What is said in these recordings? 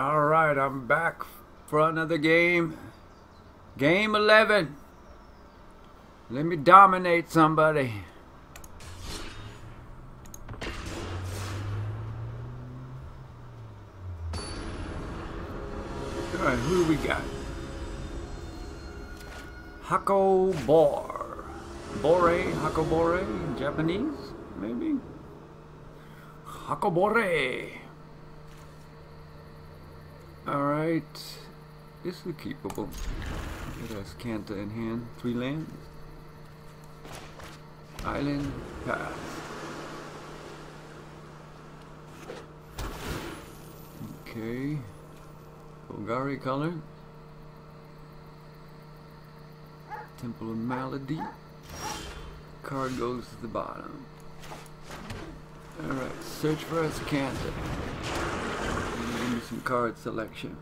Alright, I'm back for another game. Game 11. Let me dominate somebody. Alright, who do we got? Hako Bor. Bore, Hako Bore in Japanese, maybe? Hako Bore. Alright. This is keepable. It has Kanta in hand. Three lands. Island pass. Okay. Golgari color. Temple of Malady. Card goes to the bottom. Alright, search for. Give me some card selection.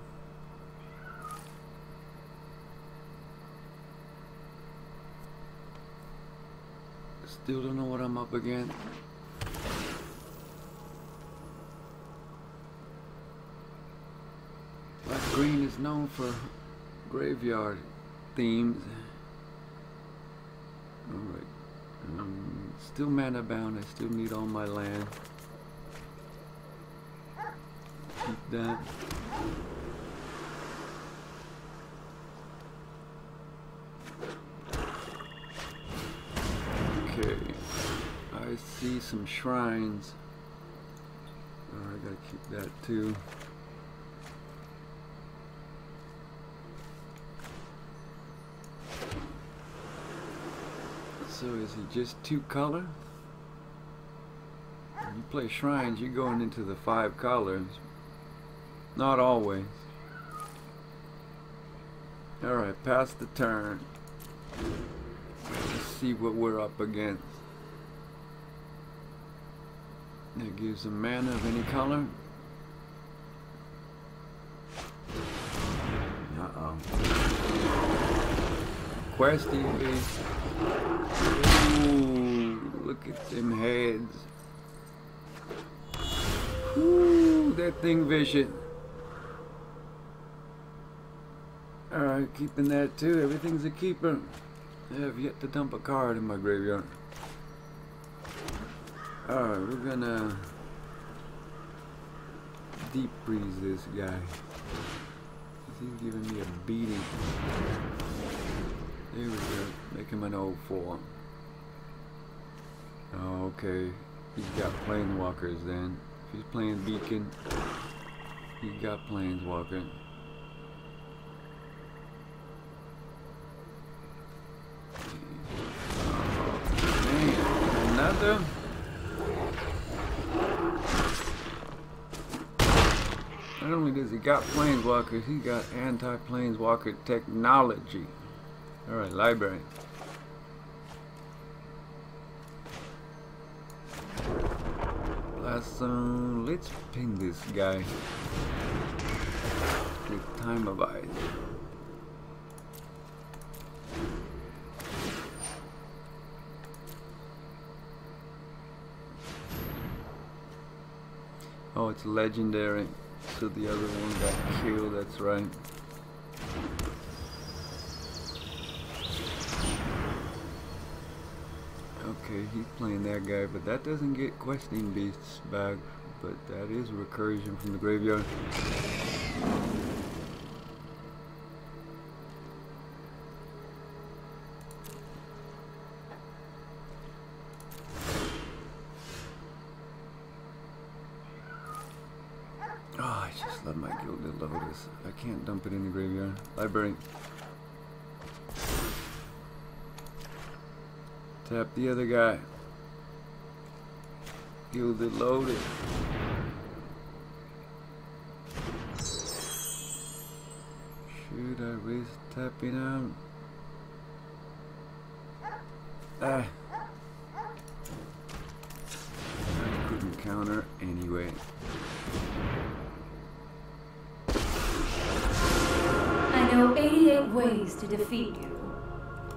Still don't know what I'm up against. Black Green is known for graveyard themes. Alright. Um, still mana bound. I still need all my land. That. Okay. I see some shrines. Oh, I gotta keep that too. So is he just two color? When you play shrines, you're going into the five colors. Not always. Alright, pass the turn. Let's see what we're up against. That gives a mana of any color. Uh-oh. Questy. Ooh, look at them heads. Ooh, that thing vision. Alright, keeping that too. Everything's a keeper. I have yet to dump a card in my graveyard. Alright, we're gonna deep freeze this guy. He's giving me a beating. There we go. Make him an 04. Oh, okay. He's got planeswalkers then. If he's playing Beacon, he's got planeswalker. Not only does he got planeswalkers, he got anti-planeswalker technology. Alright, library. Last um, let's ping this guy with time of eyes. It's legendary. So the other one got killed, that's right. Okay, he's playing that guy, but that doesn't get questing beasts back. But that is recursion from the graveyard. Lotus. I can't dump it in the graveyard. Library. Tap the other guy. Gilded Lotus. Should I risk tapping out? Ah. Defeat you.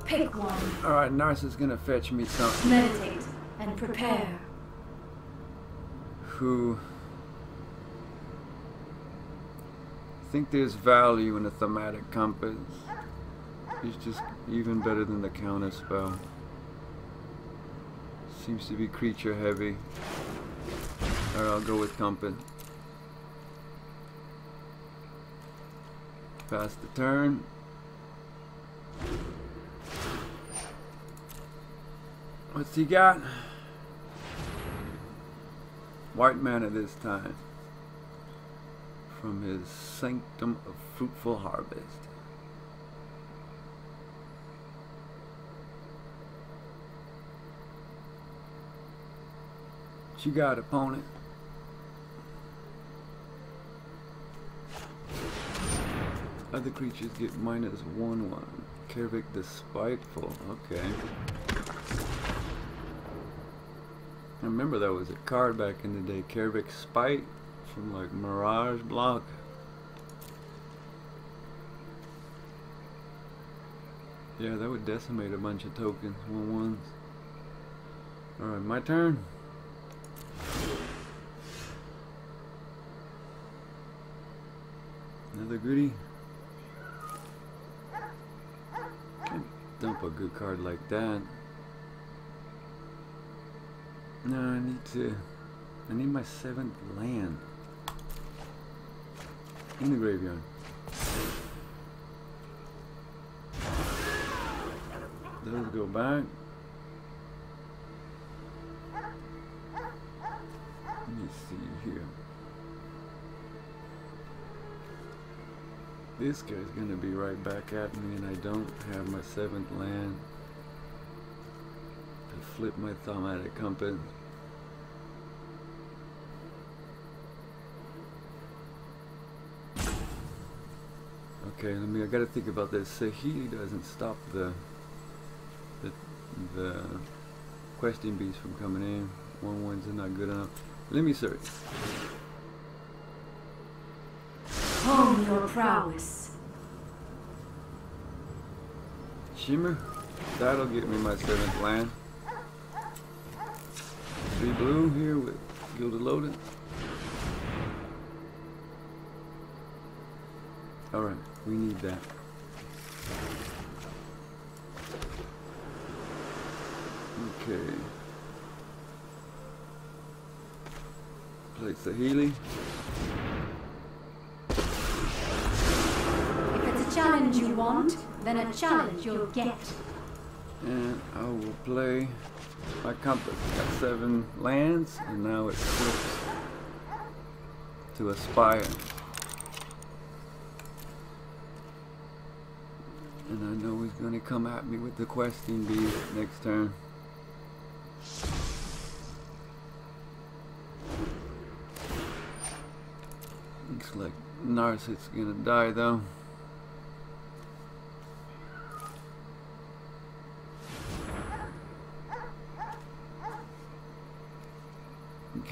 Pick one. Alright, Narset's gonna fetch me something. Meditate and prepare. Who I think there's value in a thaumatic compass. It's just even better than the counter spell. Seems to be creature heavy. Alright, I'll go with compass. Pass the turn. What's he got? White mana this time. From his Sanctum of Fruitful Harvest. What you got, opponent? Other creatures get minus one one. Kaervek the Spiteful. Okay. Remember that was a card back in the day. Kaervek Spite from like Mirage Block. Yeah, that would decimate a bunch of tokens. One ones. Alright, my turn. Another goodie. Dump a good card like that. No, I need to. I need my seventh land. In the graveyard. Those go back. Let me see here. This guy's gonna be right back at me and I don't have my seventh land flip my thaumatic compass. Okay, let me I gotta think about this. So he doesn't stop the the the questing beast from coming in. One ones are not good enough. Let me search. Hone your prowess. Shimmer. That'll get me my seventh land. Three blue here with Gilded Lotus. Alright, we need that. Okay. Play Saheeli. If it's a challenge you want, then a challenge you'll get. And I will play my compass. Got seven lands, and now it flips to Aspire. And I know he's gonna come at me with the questing beast next turn. Looks like Narset's gonna die though.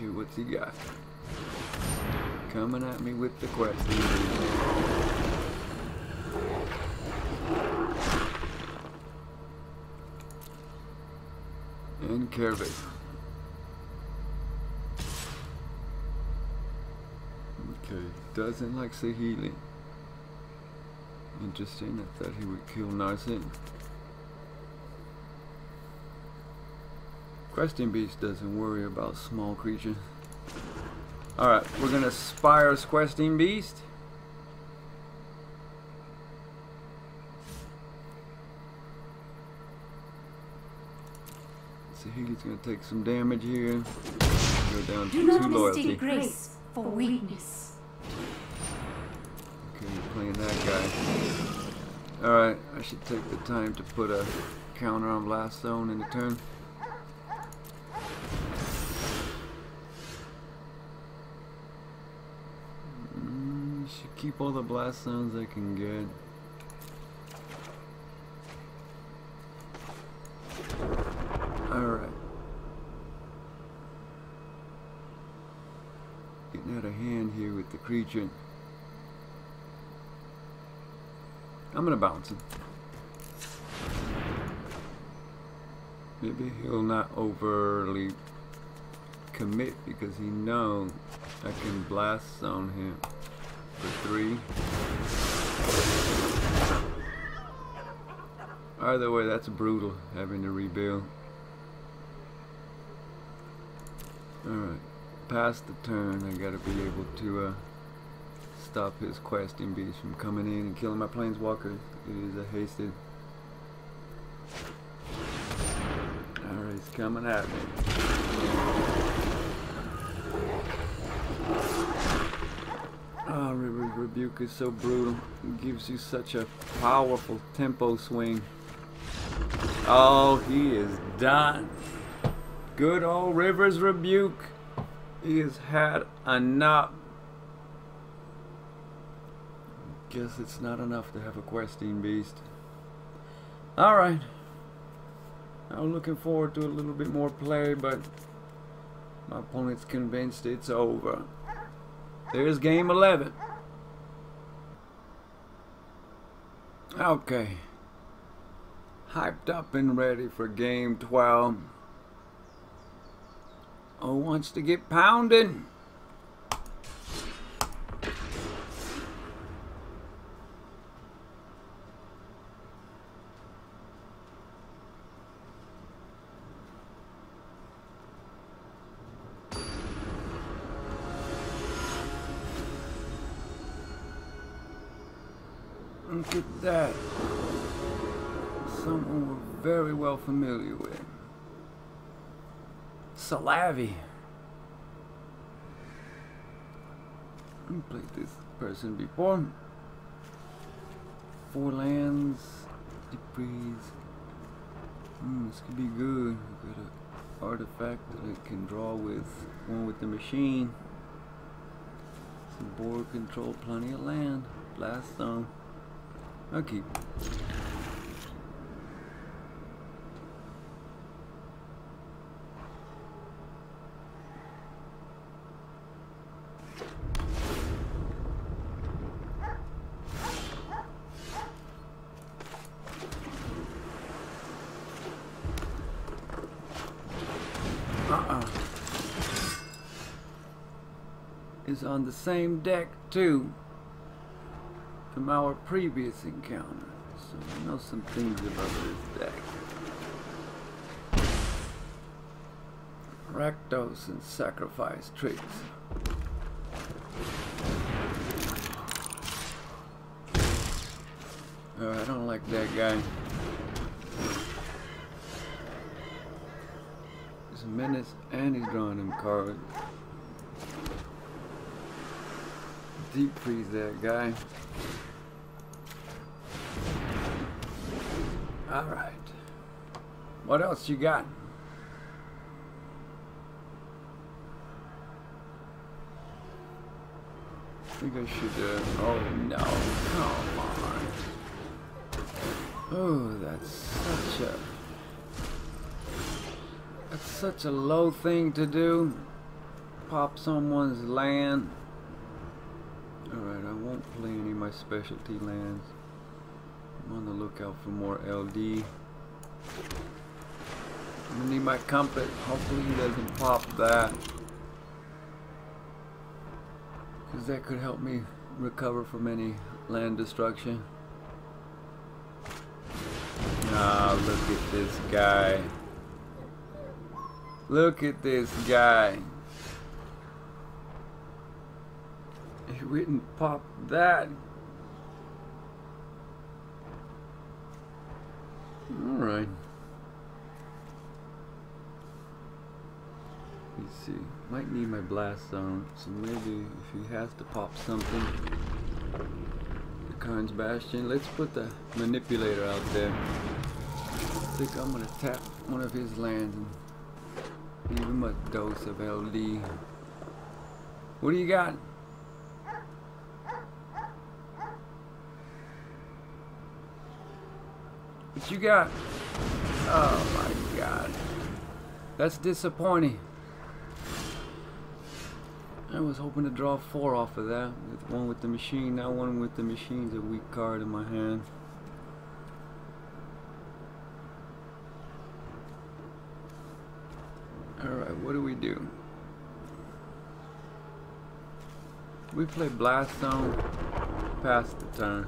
What's he got? Coming at me with the beast. And Kaervek. Okay, doesn't like Saheeli. Interesting, I thought he would kill Narset. Questing Beast doesn't worry about small creatures. Alright, we're gonna Spire's Questing Beast. Saheeli's gonna take some damage here. Go down Do to not two loyalty. grace for weakness. Okay, playing that guy. Alright, I should take the time to put a counter on Blast Zone in the turn. All the Blast Zones I can get. Alright. Getting out of hand here with the creature. I'm gonna bounce him. Maybe he'll not overly commit because he knows I can blast zone him. For three. Either way, that's brutal having to rebuild. Alright, past the turn, I gotta be able to uh, stop his questing beast from coming in and killing my planeswalker. It is a hasted. Alright, he's coming at me. Ah, oh, Rebuke is so brutal. It gives you such a powerful tempo swing. Oh, he is done. Good old River's Rebuke. He has had enough. Guess it's not enough to have a questing beast. Alright. I'm looking forward to a little bit more play, but my opponent's convinced it's over. There's game 11. Okay. Hyped up and ready for game 12. Oh, wants to get pounded. Familiar with. Salavi. I played this person before. Four lands, deep. Mm, this could be good. Got an artifact that I can draw with one with the machine. Some board control, plenty of land. Blast zone. I'll keep. Uh-uh. Is on the same deck too from our previous encounter, so I know some things about this deck. Rakdos and sacrifice tricks. Oh, I don't like that guy. He's a menace and he's drawing him cards. Deep freeze that guy. Alright. What else you got? I think I should, uh, oh no, come on. Oh, that's such a, that's such a low thing to do. Pop someone's land. Alright, I won't play any of my specialty lands. I'm on the lookout for more LD. I'm gonna need my compass. Hopefully he doesn't pop that. Because that could help me recover from any land destruction. Ah, look at this guy. Look at this guy. He wouldn't pop that. Alright. Let's see. Might need my blast zone, so maybe if he has to pop something. The Karn's Bastion. Let's put the manipulator out there. I think I'm gonna tap one of his lands and give him a dose of LD. What do you got? What you got? Oh my god. That's disappointing. I was hoping to draw four off of that. One with the machine, now one with the machine's a weak card in my hand. Alright, what do we do? We play Blast Zone. past the turn.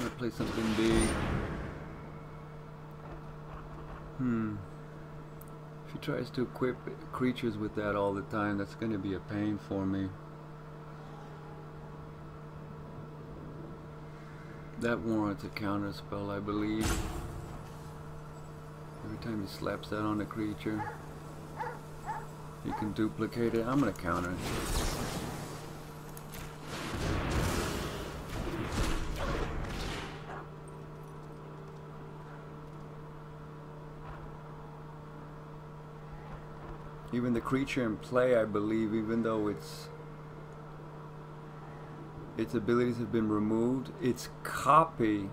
I'm gonna play something big. Hmm. If he tries to equip creatures with that all the time, that's gonna be a pain for me. That warrants a counter spell, I believe. Every time he slaps that on a creature, he can duplicate it. I'm gonna counter it. Even the creature in play, I believe, even though it's its abilities have been removed, its copy,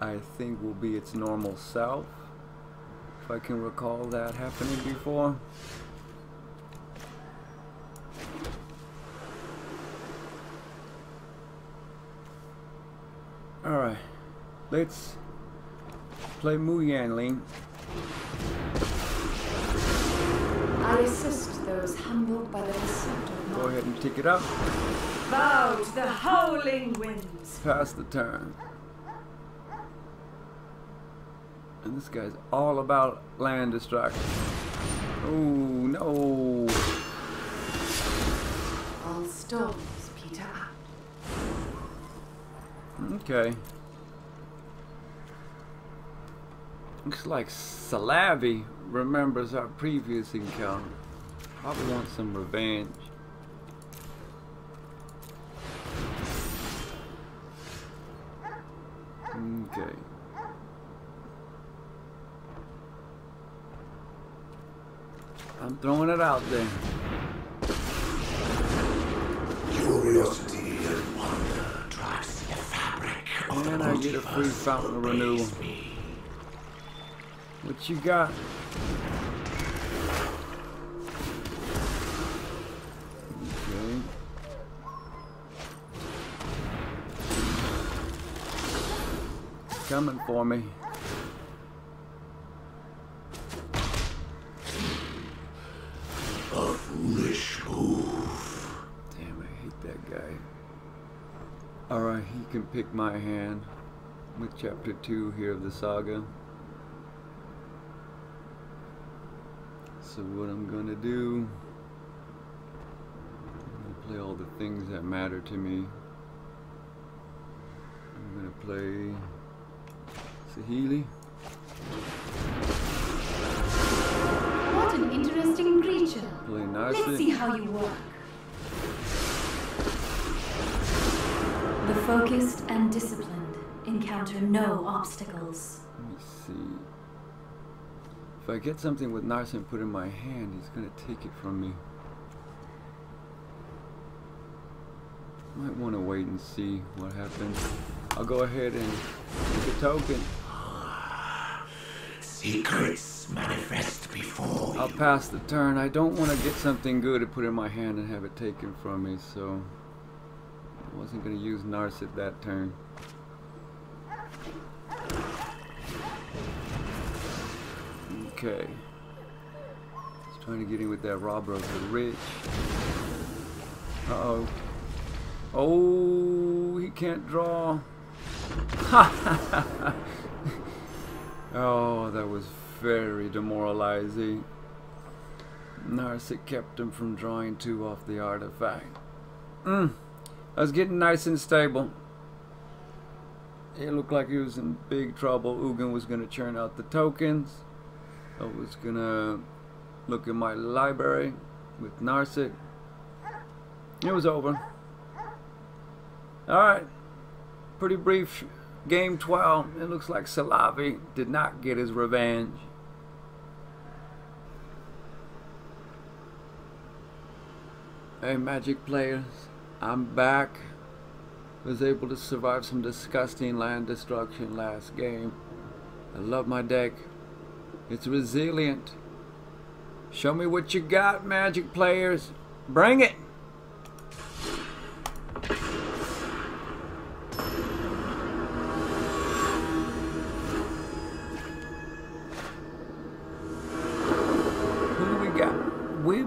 I think, will be its normal self. If I can recall that happening before. Alright, let's play Mu Yanling. I assist those humbled by the pursuit of Go ahead and tick it up. Bow to the howling winds. Pass the turn. And this guy's all about land destruction. Oh no! All storms peter. Okay. Looks like Salavi remembers our previous encounter. Probably wants some revenge. Okay. I'm throwing it out there. Curiosity and wonder see the fabric And I get a free fountain renewal. me. What you got? Okay. Coming for me. A foolish move. Damn, I hate that guy. Alright, he can pick my hand with chapter 2 here of the saga. So what I'm gonna do, I'm gonna play all the things that matter to me. I'm gonna play Saheeli. What an interesting creature. Play Let's see how you work. The focused and disciplined encounter no obstacles. Let me see. If I get something with Narset and put in my hand, he's gonna take it from me. Might want to wait and see what happens. I'll go ahead and take a token. Secrets manifest before I'll you. pass the turn. I don't want to get something good to put in my hand and have it taken from me, so I wasn't going to use Narset that turn. Okay. Just trying to get in with that robber of the rich. Uh-oh. Oh, he can't draw. oh, that was very demoralizing. Narset kept him from drawing two off the artifact. Mm. I was getting nice and stable. It looked like he was in big trouble. Ugin was going to churn out the tokens. I was to look in my library with Narset. It was over. Alright. Pretty brief game 12. It looks like Salavi did not get his revenge. Hey, Magic players. I'm back. Was able to survive some disgusting land destruction last game. I love my deck. It's resilient. Show me what you got, Magic players. Bring it! Who do we got? We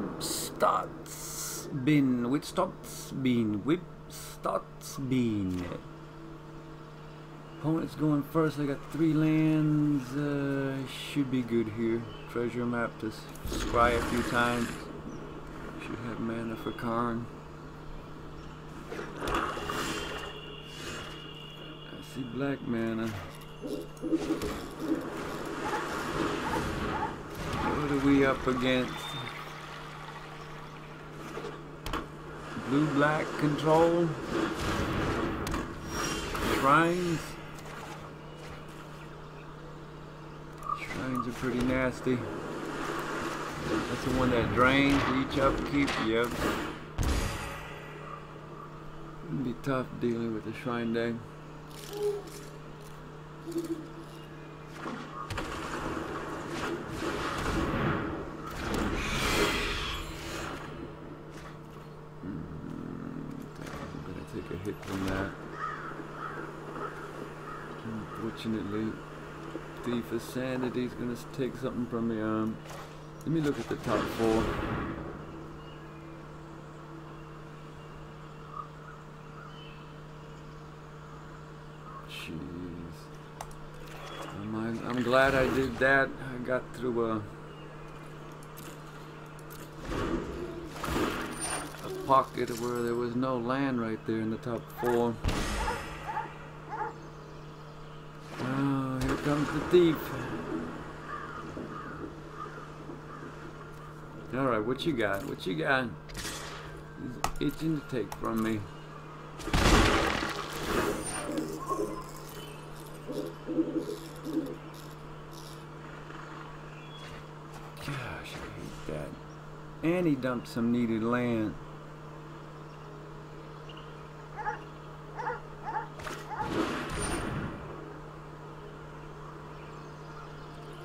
Statsbin with Statsbin with Statsbin. Opponent's going first. I got three lands. Uh, should be good here. Treasure map to scry a few times. Should have mana for Karn. I see black mana. What are we up against? Blue black control. Shrines. Shrines are pretty nasty. That's the one that drains, each up, keep, yep. It'd be tough dealing with the shrine. I'm hmm, gonna take a hit from that. Unfortunately, Thief of Sanity is gonna take something from me. Um, let me look at the top four. Jeez. I'm, I'm- I'm glad I did that. I got through a, a pocket where there was no land right there in the top four. Oh, here the thief. Alright, what you got? What you got? He's itching to take from me. Gosh, I hate that. And he dumped some needed land.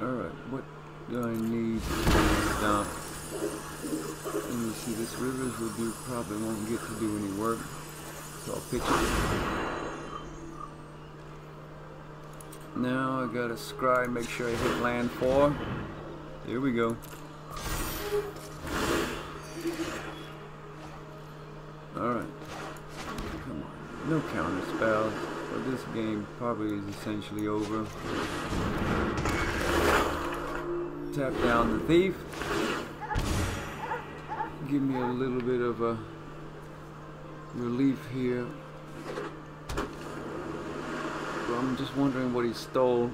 Alright, what do I need to dump? Let me see, this Rivers Rebuke probably won't get to do any work. So I'll pitch it. Now I gotta scry, make sure I hit land four. Here we go. Alright. Come on. No counter spells. But this game probably is essentially over. Tap down the thief. Give me a little bit of a relief here. But I'm just wondering what he stole.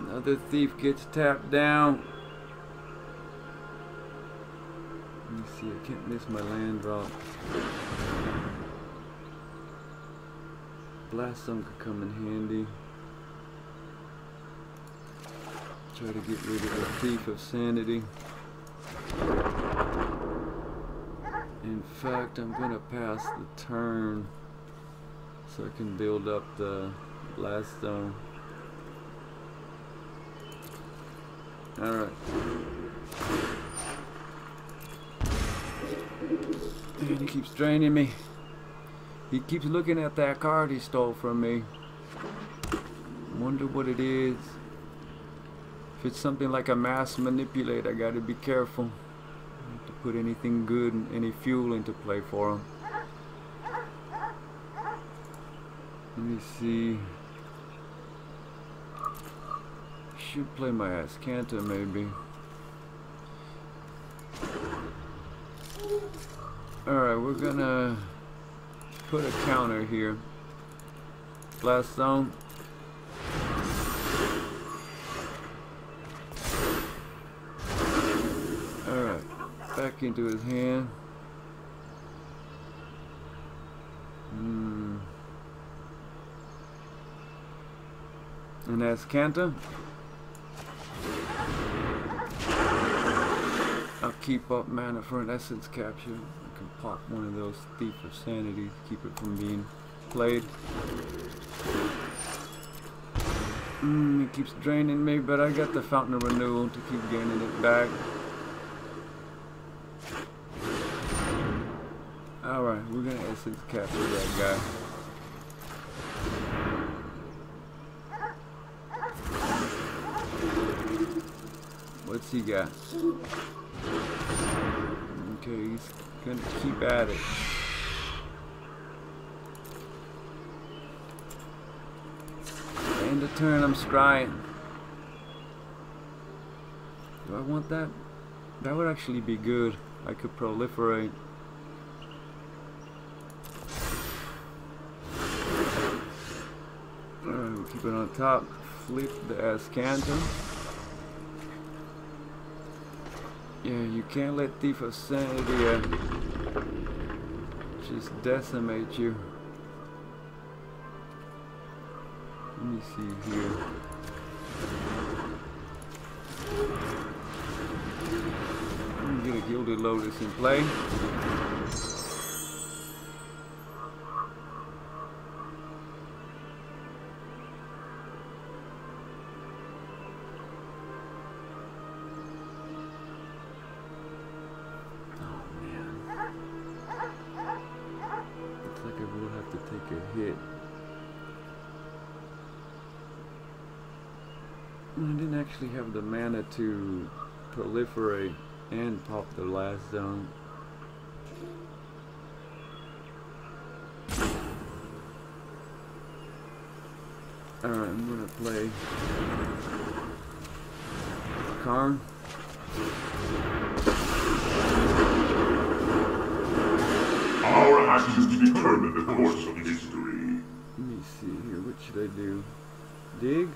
Another thief gets tapped down. Let me see, I can't miss my land drop. Blast Zone could come in handy. Try to get rid of the Thief of Sanity. In fact, I'm gonna pass the turn so I can build up the last Zone. Alright. He keeps draining me. He keeps looking at that card he stole from me. Wonder what it is. If it's something like a mass manipulate, I gotta be careful. To put anything good, and any fuel into play for him. Let me see. Should play my Azcanta maybe. Alright, we're gonna put a counter here. Blast zone. Into his hand. Hmm. And that's Kanta. I'll keep up mana for an essence capture. I can pop one of those Thief of Sanity, to keep it from being played. Mm, it keeps draining me, but I got the Fountain of Renewal to keep gaining it back. Alright, gonna essence that guy. What's he got? Okay, he's gonna keep at it. End of turn, I'm scrying. Do I want that? That would actually be good. I could proliferate. On top. Flip the Azcanta. Yeah, you can't let Thief of Sanity uh, just decimate you. Let me see here. Let me get a Gilded Lotus in play. Actually have the mana to proliferate and pop the last zone. Alright, I'm gonna play Karn. Our actions determine the course of history. Let me see here, what should I do? Dig?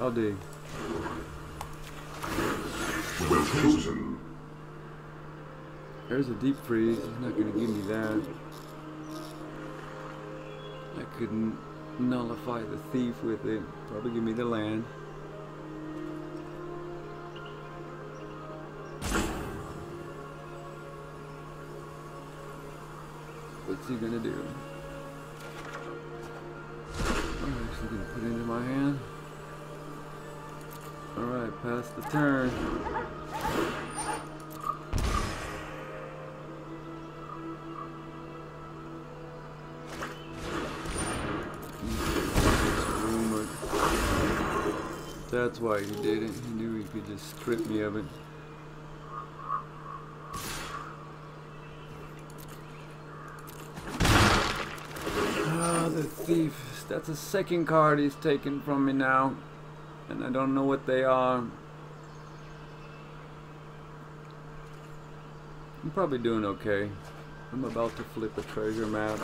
I'll dig. Chosen. There's a deep freeze. He's not gonna give me that. I couldn't nullify the thief with it. Probably give me the land. What's he gonna do? I'm actually gonna put it into my hand. Alright, pass the turn. That's why he did it. He knew he could just strip me of it. Ah, the thief. That's a second card he's taken from me now. And I don't know what they are. Probably doing okay. I'm about to flip a treasure map.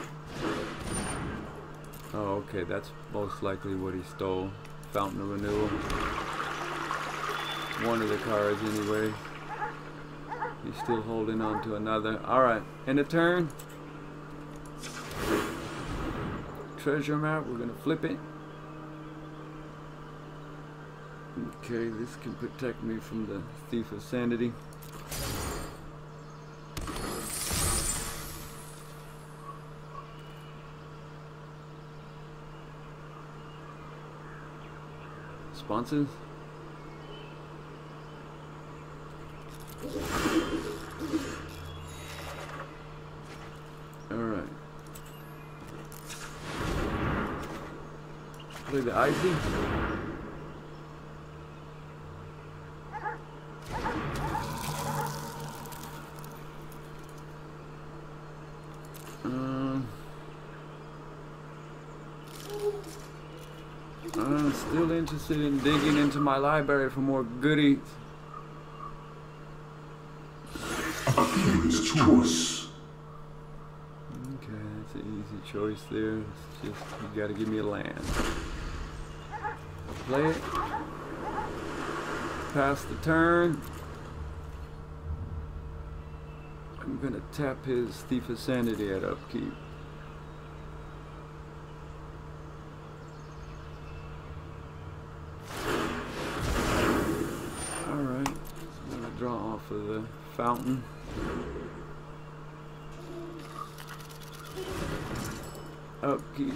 Oh, okay, that's most likely what he stole. Fountain of Renewal. One of the cards, anyway. He's still holding on to another. Alright, end of turn. Treasure map, we're gonna flip it. Okay, this can protect me from the Thief of Sanity. Sponsors? Alright. Play the icy. Um, I'm still interested in digging into my library for more goodies. A curious choice. Okay, that's an easy choice there. It's just you gotta give me a land. Play it. Pass the turn. I'm gonna tap his Thief of Sanity at upkeep. Alright, I'm gonna draw off of the fountain. Upkeep.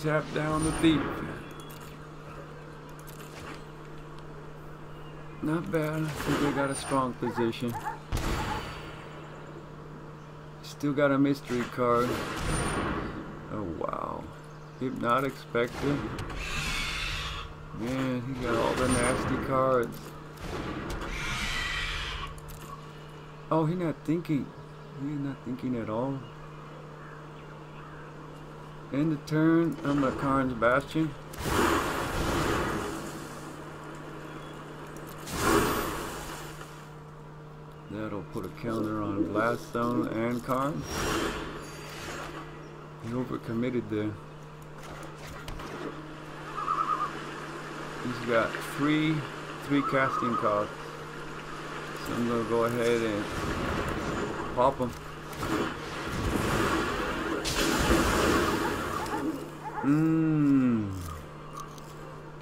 Tap down the thief. Not bad. I think I got a strong position. Still got a mystery card. Oh wow. Hypnotic Spectre. Man, he got all the nasty cards. Oh, he's not thinking. He's not thinking at all. End the turn. I'm a Karn's Bastion. That'll put a counter on Blast Zone and Karn. He overcommitted there. He's got three, three casting costs. So I'm gonna go ahead and pop him. Mmm.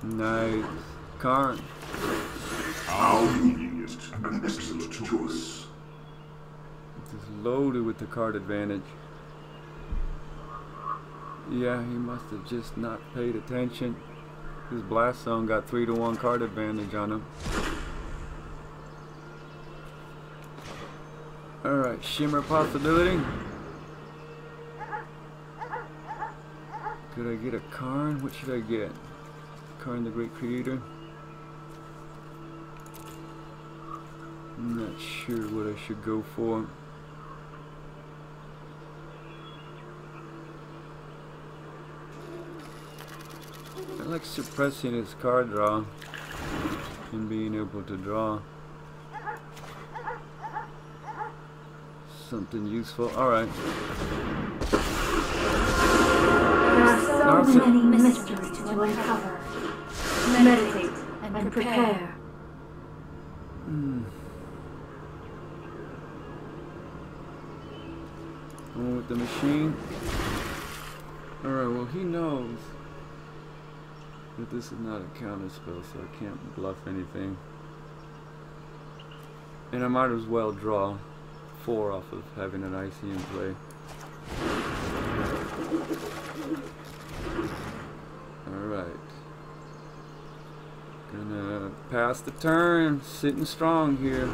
Nice. Karn. How convenient. an excellent choice. Just loaded with the card advantage. Yeah, he must have just not paid attention. His blast zone got 3 to 1 card advantage on him. Shimmer possibility. Could I get a Karn? What should I get? Karn the Great Creator? I'm not sure what I should go for. I like suppressing his card draw and being able to draw something useful. Alright. There are so many mysteries to uncover. Meditate and prepare. Hmm. Going with the machine. Alright, well he knows that this is not a counter spell, so I can't bluff anything. And I might as well draw four off of having an IC in play. Alright. Gonna pass the turn, sitting strong here.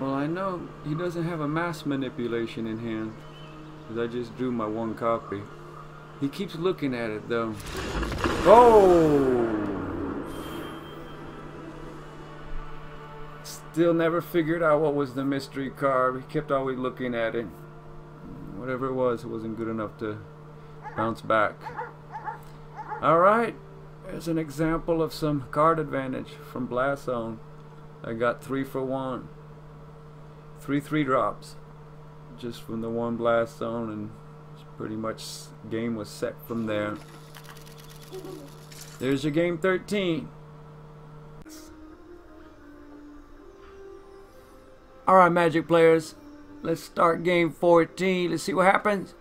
Well, I know he doesn't have a mass manipulation in hand. Because I just drew my one copy. He keeps looking at it though. Oh! Still never figured out what was the mystery card. He kept always looking at it. Whatever it was, it wasn't good enough to bounce back. Alright, there's an example of some card advantage from Blast Zone. I got three for one. Three three drops. Just from the one Blast Zone and pretty much game was set from there. There's your game 13. Alright, Magic players. Let's start game 14. Let's see what happens.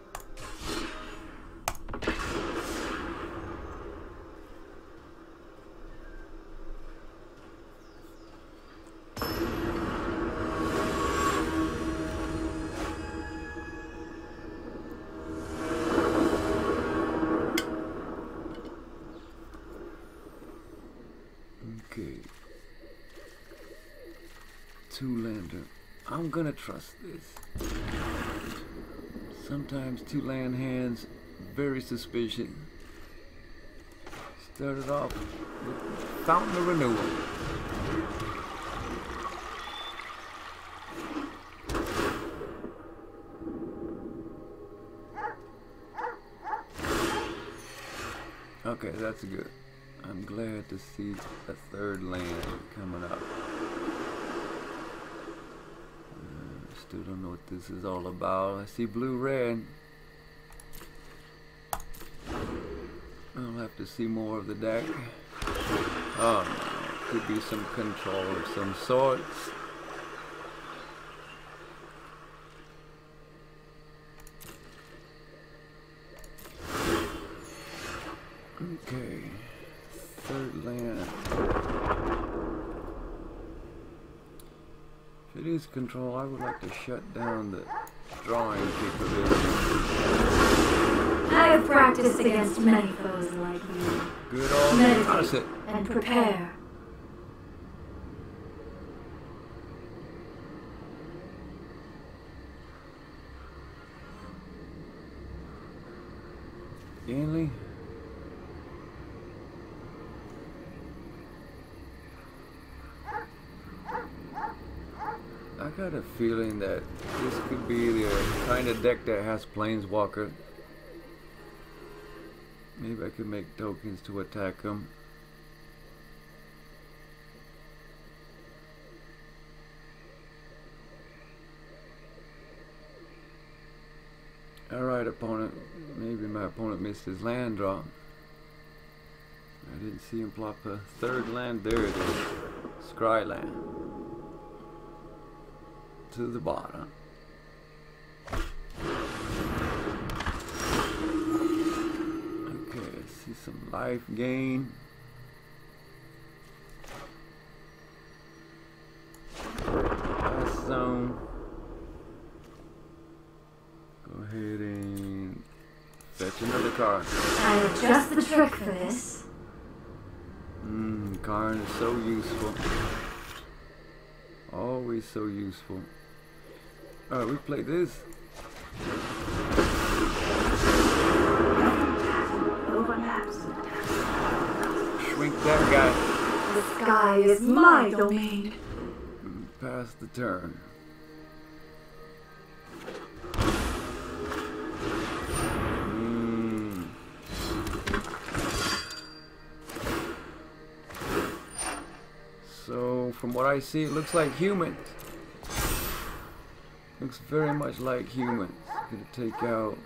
Gonna trust this. Sometimes two land hands, very suspicious. Started off with Fountain of Renewal. Okay, that's good. I'm glad to see a third land coming up. Uh, still don't know what this is all about. I see blue red. I'll have to see more of the deck. Oh no, could be some control of some sorts. Okay, third land. If it is control, I would like to shut down the drawing capability. I have practiced against many foes like you. Good old Meditate and prepare. Got a feeling that this could be the uh, kind of deck that has Planeswalker. Maybe I could make tokens to attack them. Alright opponent, maybe my opponent missed his land drop. I didn't see him plop a third land, there it is. Scryland. To the bottom. Okay, let's see some life gain. Last zone. Go ahead and fetch another card. I have just the trick for this. Mmm, Karn is so useful. Always so useful. Alright, we play this. Overlaps. Shrink that guy. The sky is my domain. Pass the turn. Mm. So, from what I see, it looks like humans. Looks very much like humans. Gonna take out.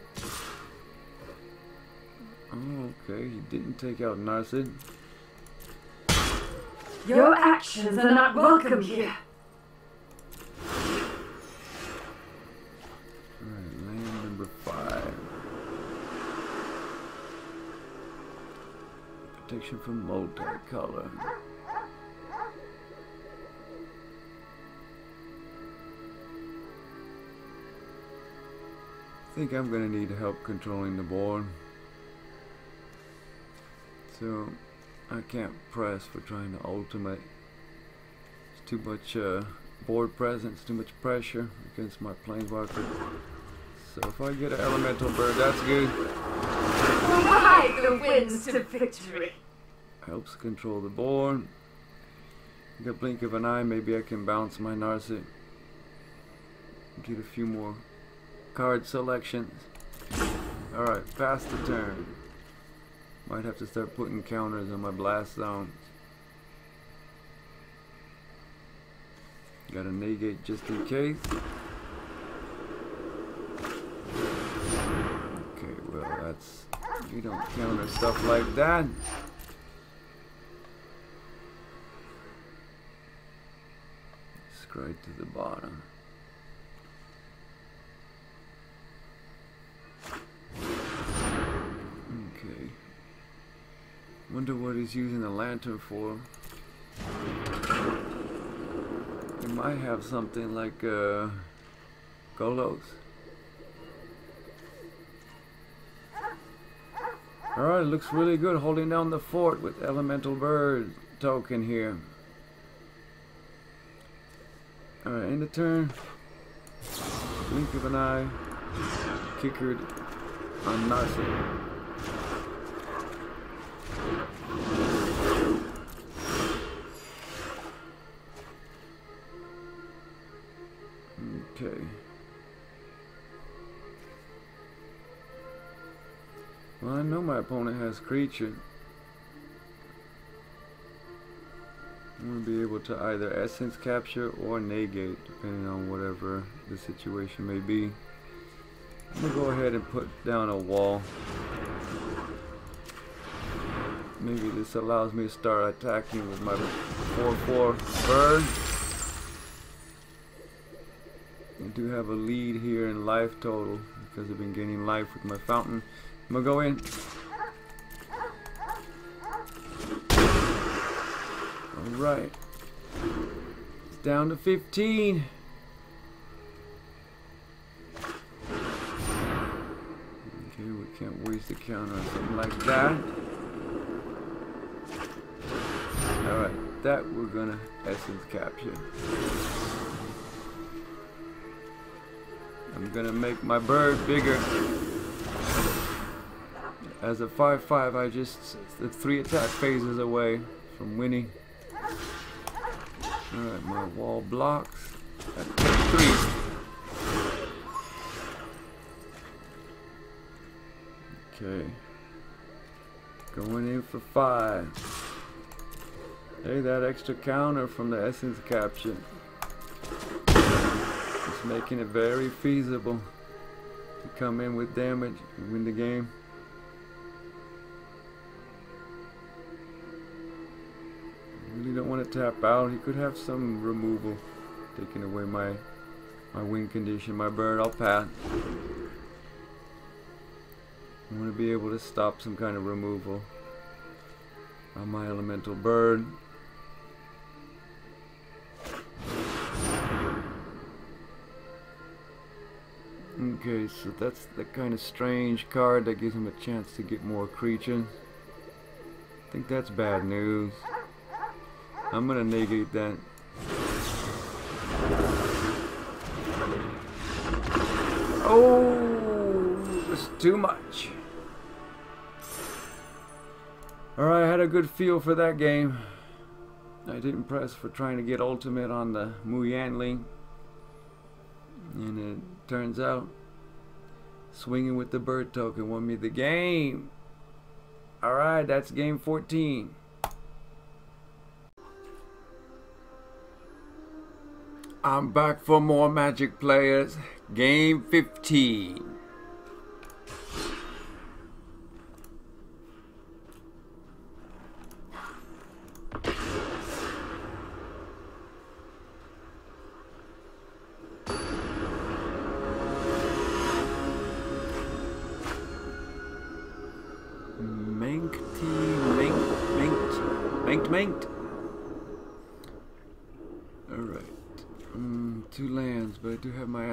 Oh, okay. He didn't take out Narset. Your actions are not welcome here. Alright, land number five. Protection from multicolor. Think I'm gonna need help controlling the board. So I can't press for trying to ultimate. It's too much uh, board presence, too much pressure against my planeswalker. So if I get an elemental bird, that's good. Ride the winds to victory. Helps control the board. Get blink of an eye, maybe I can bounce my Narset. Get a few more card selections. Alright, pass the turn. Might have to start putting counters on my blast zone. Got a negate just in case. Okay, well that's you don't counter stuff like that. Scry to the bottom. Okay. Wonder what he's using the lantern for. He might have something like uh, Golos. Alright, looks really good holding down the fort with Elemental Bird token here. Alright, end of turn. Blink of an eye. Kickered on Narset. Okay. Well, I know my opponent has creature. I'm gonna be able to either essence capture or negate, depending on whatever the situation may be. I'm gonna go ahead and put down a wall. Maybe this allows me to start attacking with my 4-4 bird. I do have a lead here in life total because I've been gaining life with my fountain. I'm gonna go in. Alright. It's down to 15. Okay, we can't waste a counter on something like that. Alright, that we're gonna essence capture. I'm gonna make my bird bigger. As a 5-5, I just the three attack phases away from winning. Alright, my wall blocks. three. Okay. Going in for five. Hey, that extra counter from the essence capture. Making it very feasible to come in with damage and win the game. Really don't want to tap out. He could have some removal, taking away my my win condition, my bird. I'll pass. I want to be able to stop some kind of removal on my elemental bird. Okay, so that's the kind of strange card that gives him a chance to get more creatures. I think that's bad news. I'm gonna negate that. Oh, it's too much. Alright, I had a good feel for that game. I didn't press for trying to get ultimate on the Mu Yanling. And it turns out swinging with the bird token won me the game. Alright, that's game 14. I'm back for more Magic players. Game 15.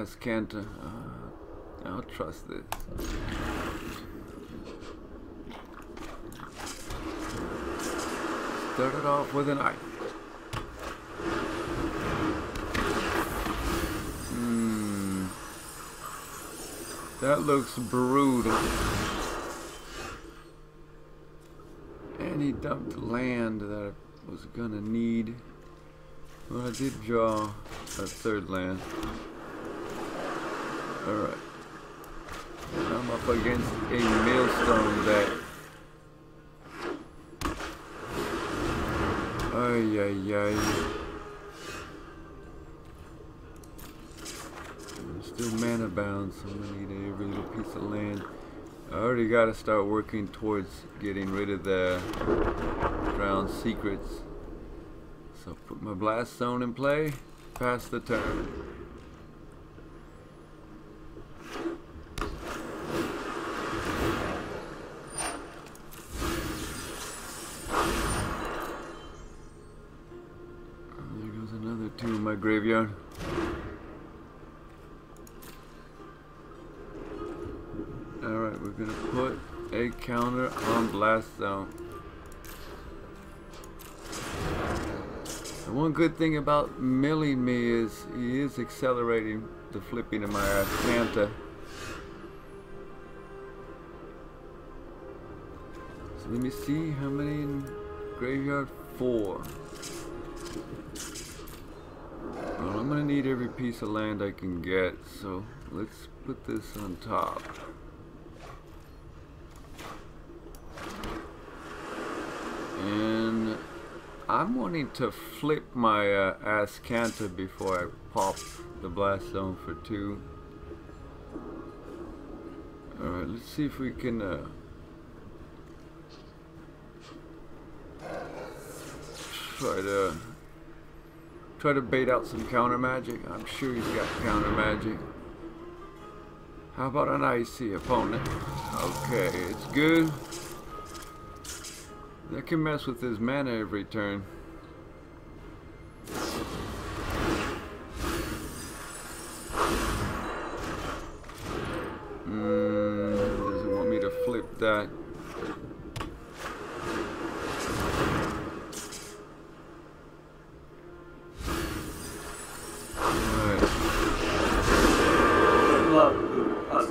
My Azcanta. Uh, I'll trust this. Started off with an eye. Hmm. That looks brutal. And he dumped land that I was gonna need. Well, I did draw a third land. Alright. I'm up against a Maelstrom that... Ay, ay, ay. Still mana bound, so I'm gonna need every little piece of land. I already gotta start working towards getting rid of the drowned secrets. So put my blast zone in play, pass the turn. Good thing about milling me is he is accelerating the flipping of my Azcanta. So let me see how many in graveyard? Four. Well, I'm gonna need every piece of land I can get, so let's put this on top. And I'm wanting to flip my uh, Azcanta before I pop the blast zone for two. Alright, let's see if we can uh, try to try to bait out some counter magic. I'm sure he's got counter magic. How about an icy opponent? Okay, it's good. That can mess with his mana every turn. Mm, doesn't want me to flip that. Love, uh,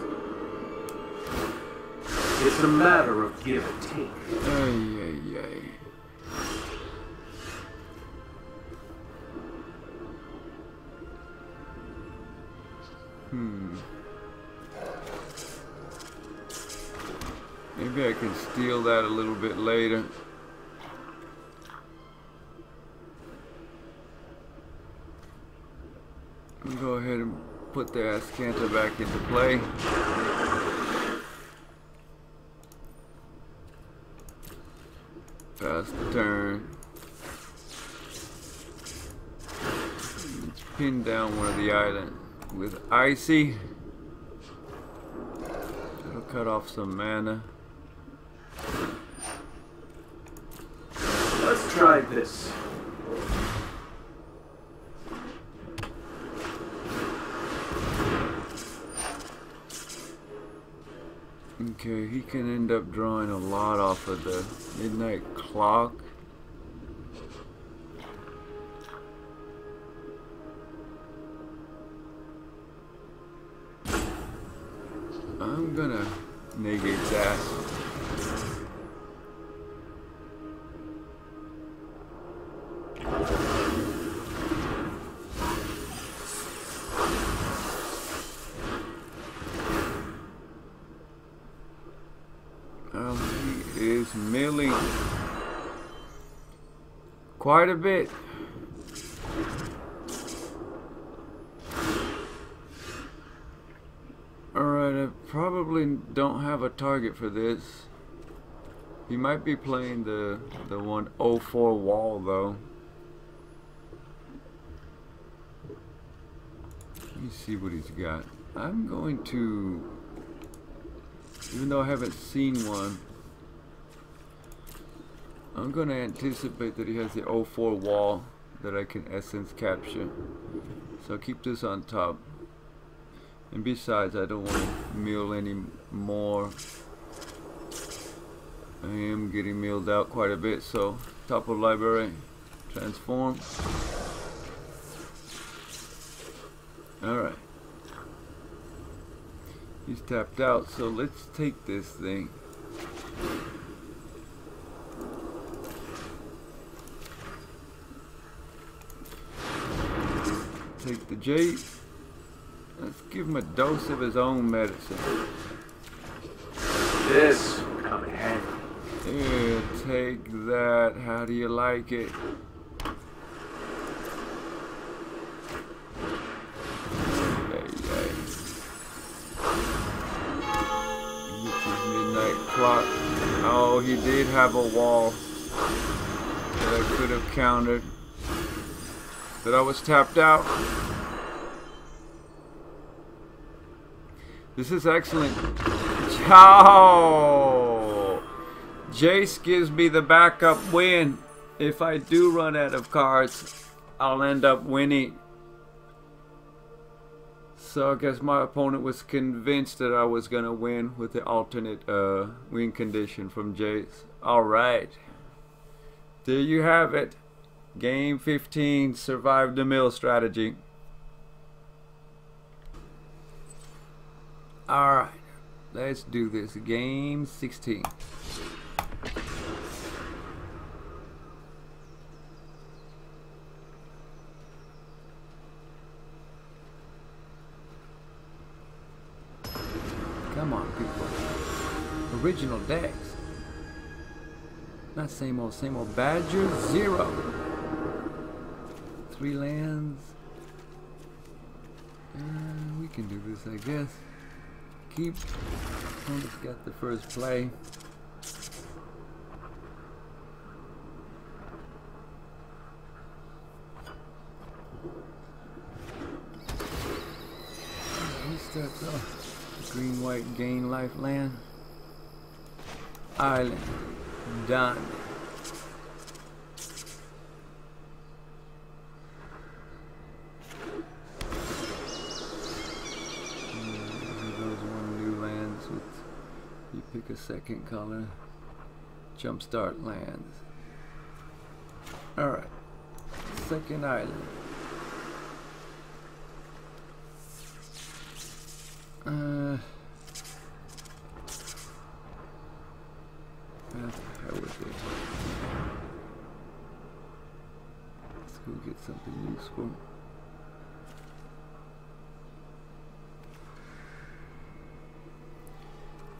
it's a matter of give and take. Steal that a little bit later. Go ahead and put the Azcanta back into play. Pass the turn. Let's pin down one of the islands with Icy. That'll cut off some mana. Let's try this. Okay, he can end up drawing a lot off of the midnight clock. I'm gonna negate that. Quite a bit. Alright, I probably don't have a target for this. He might be playing the the 104 wall though. Let me see what he's got. I'm going to even though I haven't seen one, I'm going to anticipate that he has the 04 wall that I can essence capture. So I'll keep this on top. And besides, I don't want to mill any more. I am getting milled out quite a bit, so top of library, transform. Alright. He's tapped out, so let's take this thing. Take the Jace. Let's give him a dose of his own medicine. This will come in handy. Yeah, take that. How do you like it? Hey, hey. Gets his midnight clock. Oh, he did have a wall that I could have countered. That I was tapped out. This is excellent. Ciao! Jace gives me the backup win. If I do run out of cards, I'll end up winning. So I guess my opponent was convinced that I was gonna win with the alternate uh, win condition from Jace. Alright. There you have it. Game 15, survive the mill strategy. Alright. Let's do this. Game 16. Come on, people. Original decks. Not same old, same old. Badger, zero. Three lands. Uh, we can do this, I guess. Keep. Opponent's got the first play. He starts off. Green, white, gain life land. Island. Done. Here goes one new lands with you pick a second color. Jumpstart lands. Alright. Second island. Uh it? Let's go get something useful.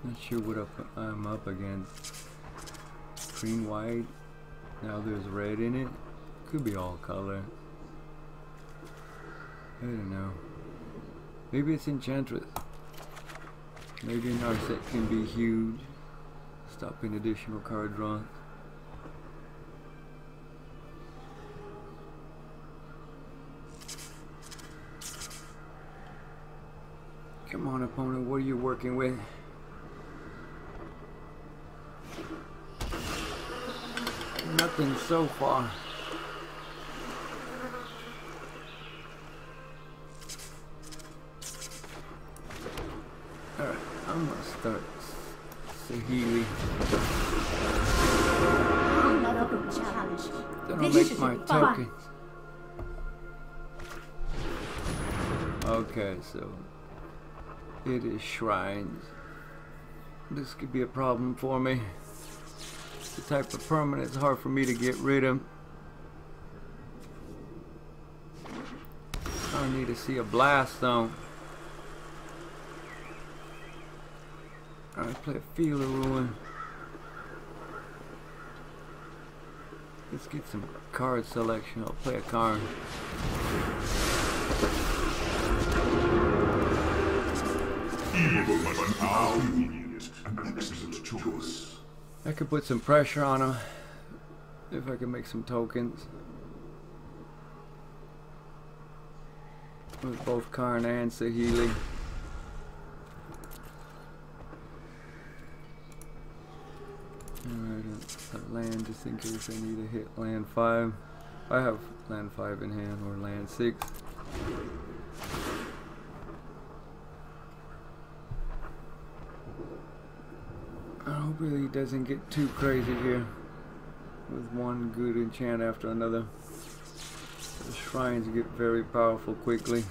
Not sure what I'm up um, against. Green, white. Now there's red in it. Could be all color. I don't know. Maybe it's Enchantress. Maybe Narset can be huge. Stopping additional card draws. Come on, opponent, what are you working with? Nothing so far. Alright, I'm gonna start Saheeli. Another good challenge. Then I'll This make my tokens. Okay, so it is shrines. This could be a problem for me. The type of permanent it's hard for me to get rid of. I need to see a blast zone. Alright, play a of Ruin. Let's get some card selection. I'll play a card. Evil but now convenient. An excellent choice. I could put some pressure on him if I can make some tokens. With both Karn and Saheeli. Alright, land just in case I need to hit land 5. I have land 5 in hand or land 6. He doesn't get too crazy here with one good enchant after another. The shrines get very powerful quickly.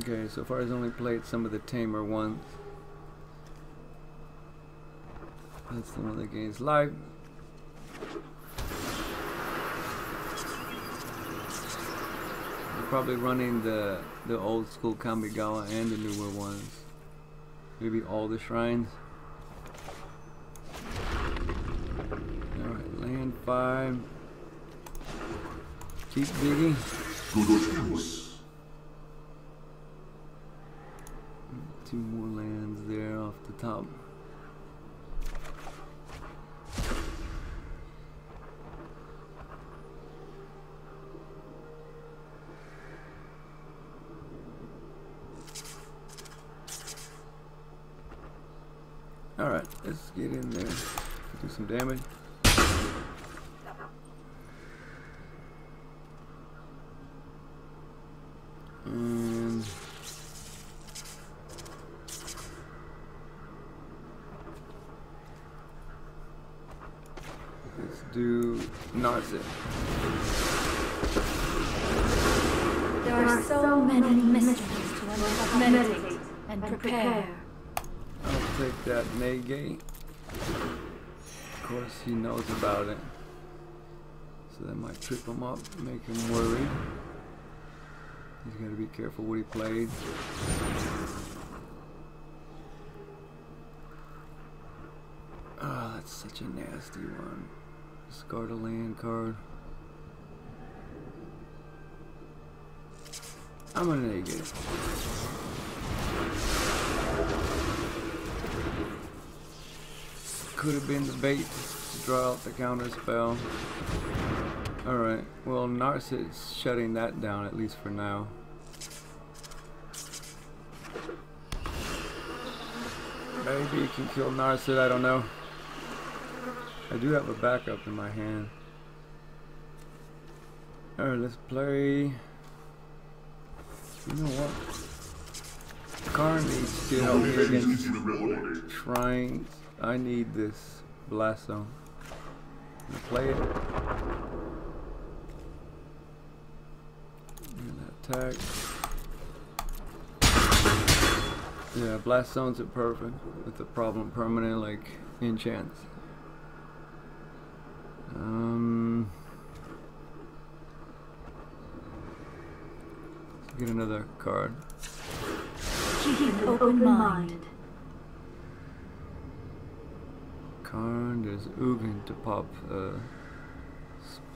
Okay, so far he's only played some of the tamer ones. That's the one that gains life. Probably running the the old school Kamigawa and the newer ones. Maybe all the shrines. Alright, land five. Keep digging. Two more lands there off the top. Alright, let's get in there. Do some damage. And let's do Narset. There are so many mysteries to. Meditate and prepare. I'll take that negate. Of course, he knows about it. So that might trip him up, make him worry. He's got to be careful what he played. Ah, that's such a nasty one. Discard a land card. I'm gonna it. Could have been the bait to draw out the counter spell. Alright, well Narset's shutting that down at least for now. Maybe you can kill Narset, I don't know. I do have a backup in my hand. Alright, let's play. You know what? Karn needs to help me against shrines. I need this blast zone. Play it. And attack. Yeah, blast zones are perfect with the problem permanent like enchants. Um. get another card. Keep open mind. Karn, there's Ugin to pop uh,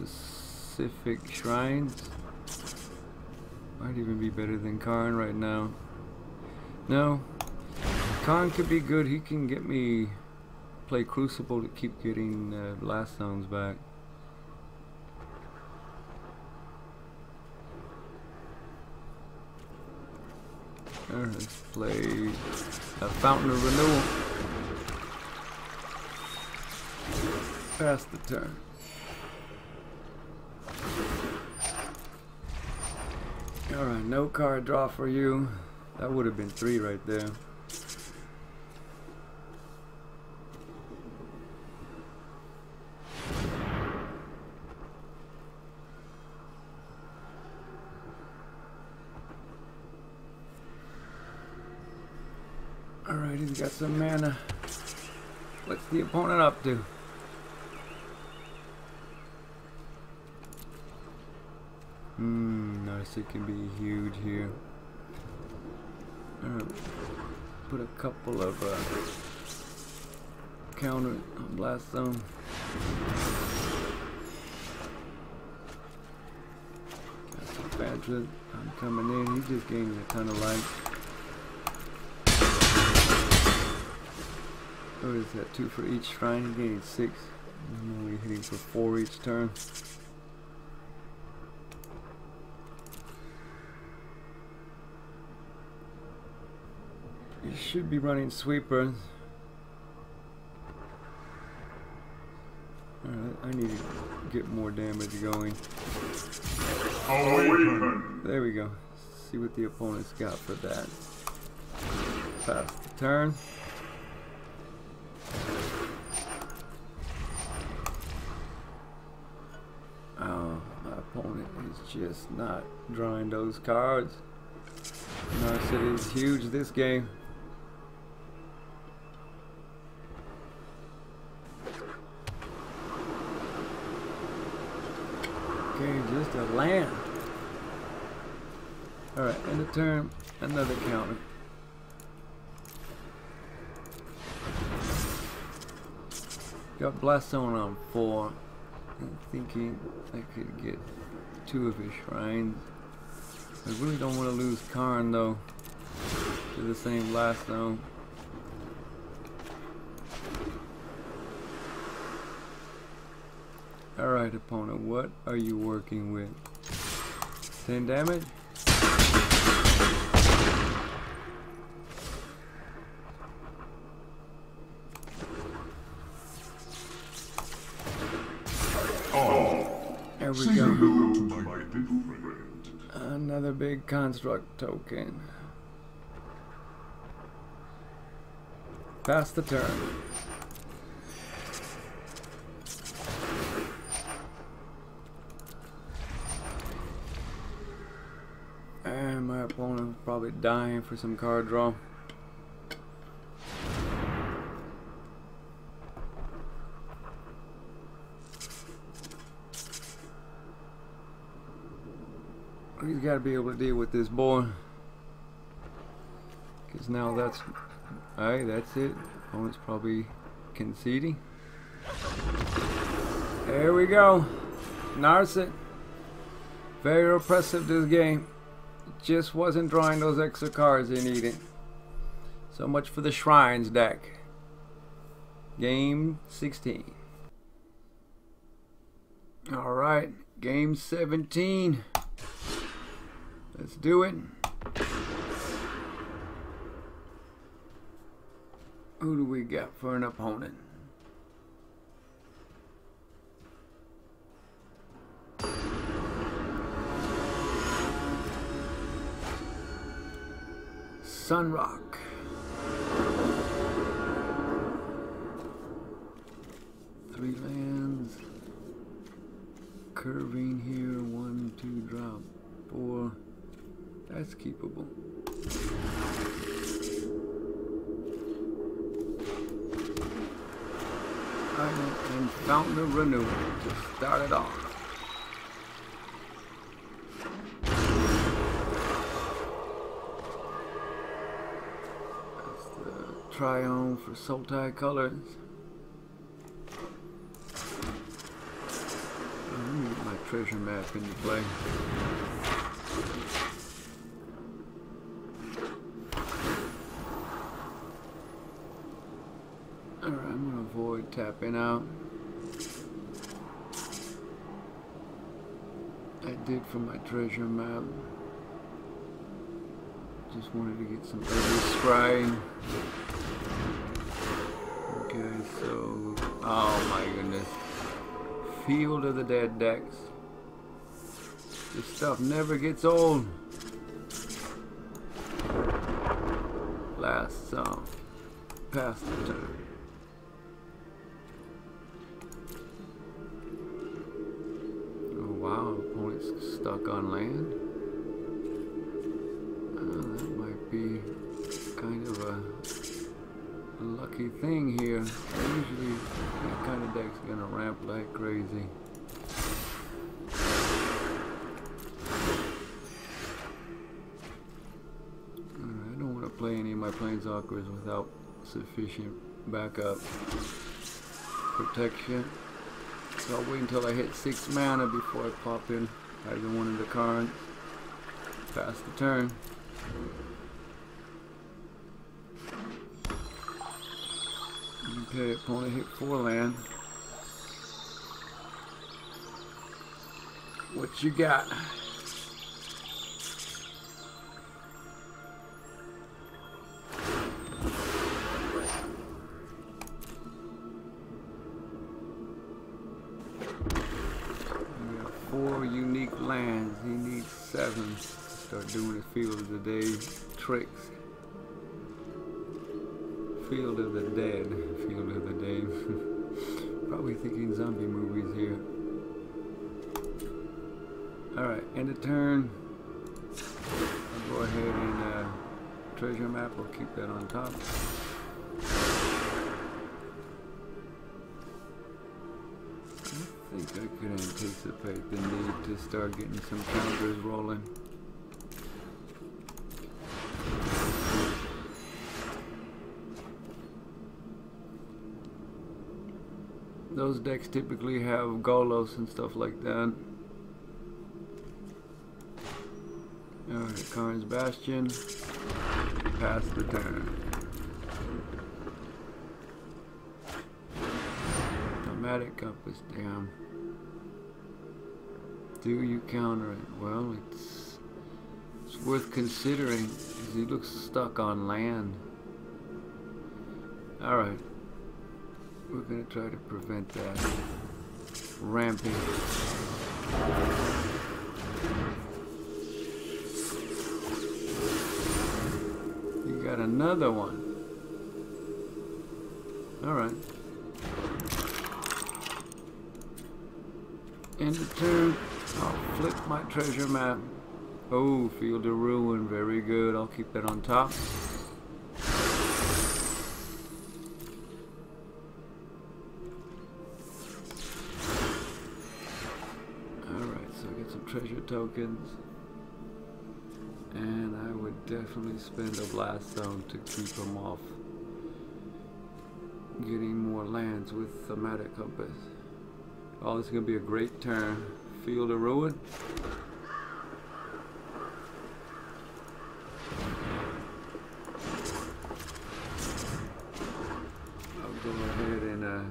specific shrines. Might even be better than Karn right now. No, Karn could be good. He can get me play Crucible to keep getting uh, zones back. Alright, let's play a Fountain of Renewal. Pass the turn. Alright, no card draw for you. That would have been three right there. Alright, he's got some mana. What's the opponent up to? Hmm, It can be huge here. Alright, put a couple of uh, counter blast zone. Phantom. I'm coming in. He's just gaining a ton of life. Is that? Two for each shrine. He's gaining six. I'm only hitting for four each turn. You should be running sweeper. I need to get more damage going. Awaken! There we go. See what the opponent's got for that. Pass the turn. Oh, my opponent is just not drawing those cards. Narset is huge this game. Okay, just a land. Alright, end of turn, another counter. Got Blast Zone on four. I'm thinking I could get two of his shrines. I really don't want to lose Karn though to the same Blast Alright opponent, what are you working with? 10 damage? There we go. Hello to my friend. Another big construct token. Pass the turn. And my opponent's probably dying for some card draw. He's got to be able to deal with this boy. Because now that's... Alright, that's it. Opponent's probably conceding. There we go. Narset. Very oppressive this game. Just wasn't drawing those extra cards he needed. So much for the Shrines deck. Game 16. Alright, game 17. Let's do it. Who do we got for an opponent? Sunrock. Three lands. Curving here. One, two, drop. Four. That's keepable. And Fountain of Renewal to start it off. Try on for Sultai colors. Let me get my treasure map into play. Alright, I'm gonna avoid tapping out. I did for my treasure map. Just wanted to get some early scrying. So oh my goodness. Field of the Dead decks. This stuff never gets old. Last song. Pass the turn. Oh wow, opponent's stuck on land. Uh, that might be kind of a lucky thing here. Usually that kind of deck's gonna ramp like I don't want to play any of my planes planeswalkers without sufficient backup protection. So I'll wait until I hit 6 mana before I pop in either one of the cards. Pass the turn. Okay, opponent hit 4 land. What you got? Four unique lands. He needs seven to start doing his field of the day tricks. Field of the dead. Field of the day. Probably thinking zombie movies here. Alright, end of turn. I'll go ahead and uh, treasure map. We'll keep that on top. I think I could anticipate the need to start getting some counters rolling. Those decks typically have Golos and stuff like that. Alright, Karn's Bastion. Pass the turn. Thaumatic Compass, damn. Do you counter it? Well, it's it's worth considering. 'cause He looks stuck on land. Alright. We're gonna try to prevent that ramping. Got another one. Alright. End of turn. I'll flip my treasure map. Oh, Field of Ruin. Very good. I'll keep that on top. Alright, so I get some treasure tokens. Would definitely spend a blast zone to keep them off getting more lands with thaumatic compass. Oh, this is gonna be a great turn. Field of Ruin. I'll go ahead and uh,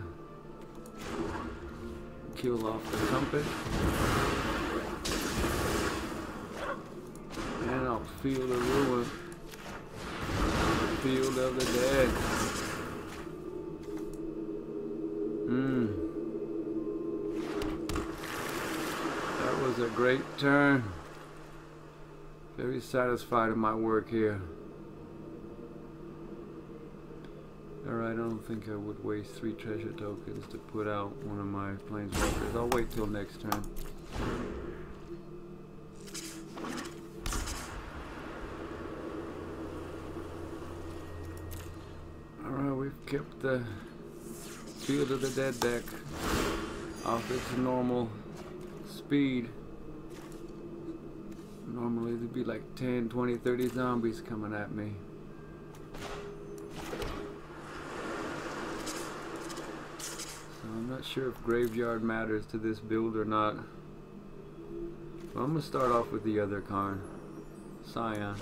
kill off the compass. Field of Ruin. Field of the Dead. Mmm. That was a great turn. Very satisfied with my work here. Alright, I don't think I would waste three treasure tokens to put out one of my planeswalkers. I'll wait till next turn. the field of the dead back off its normal speed. Normally there'd be like 10, 20, 30 zombies coming at me. So I'm not sure if graveyard matters to this build or not. But I'm going to start off with the other Karn, Scion.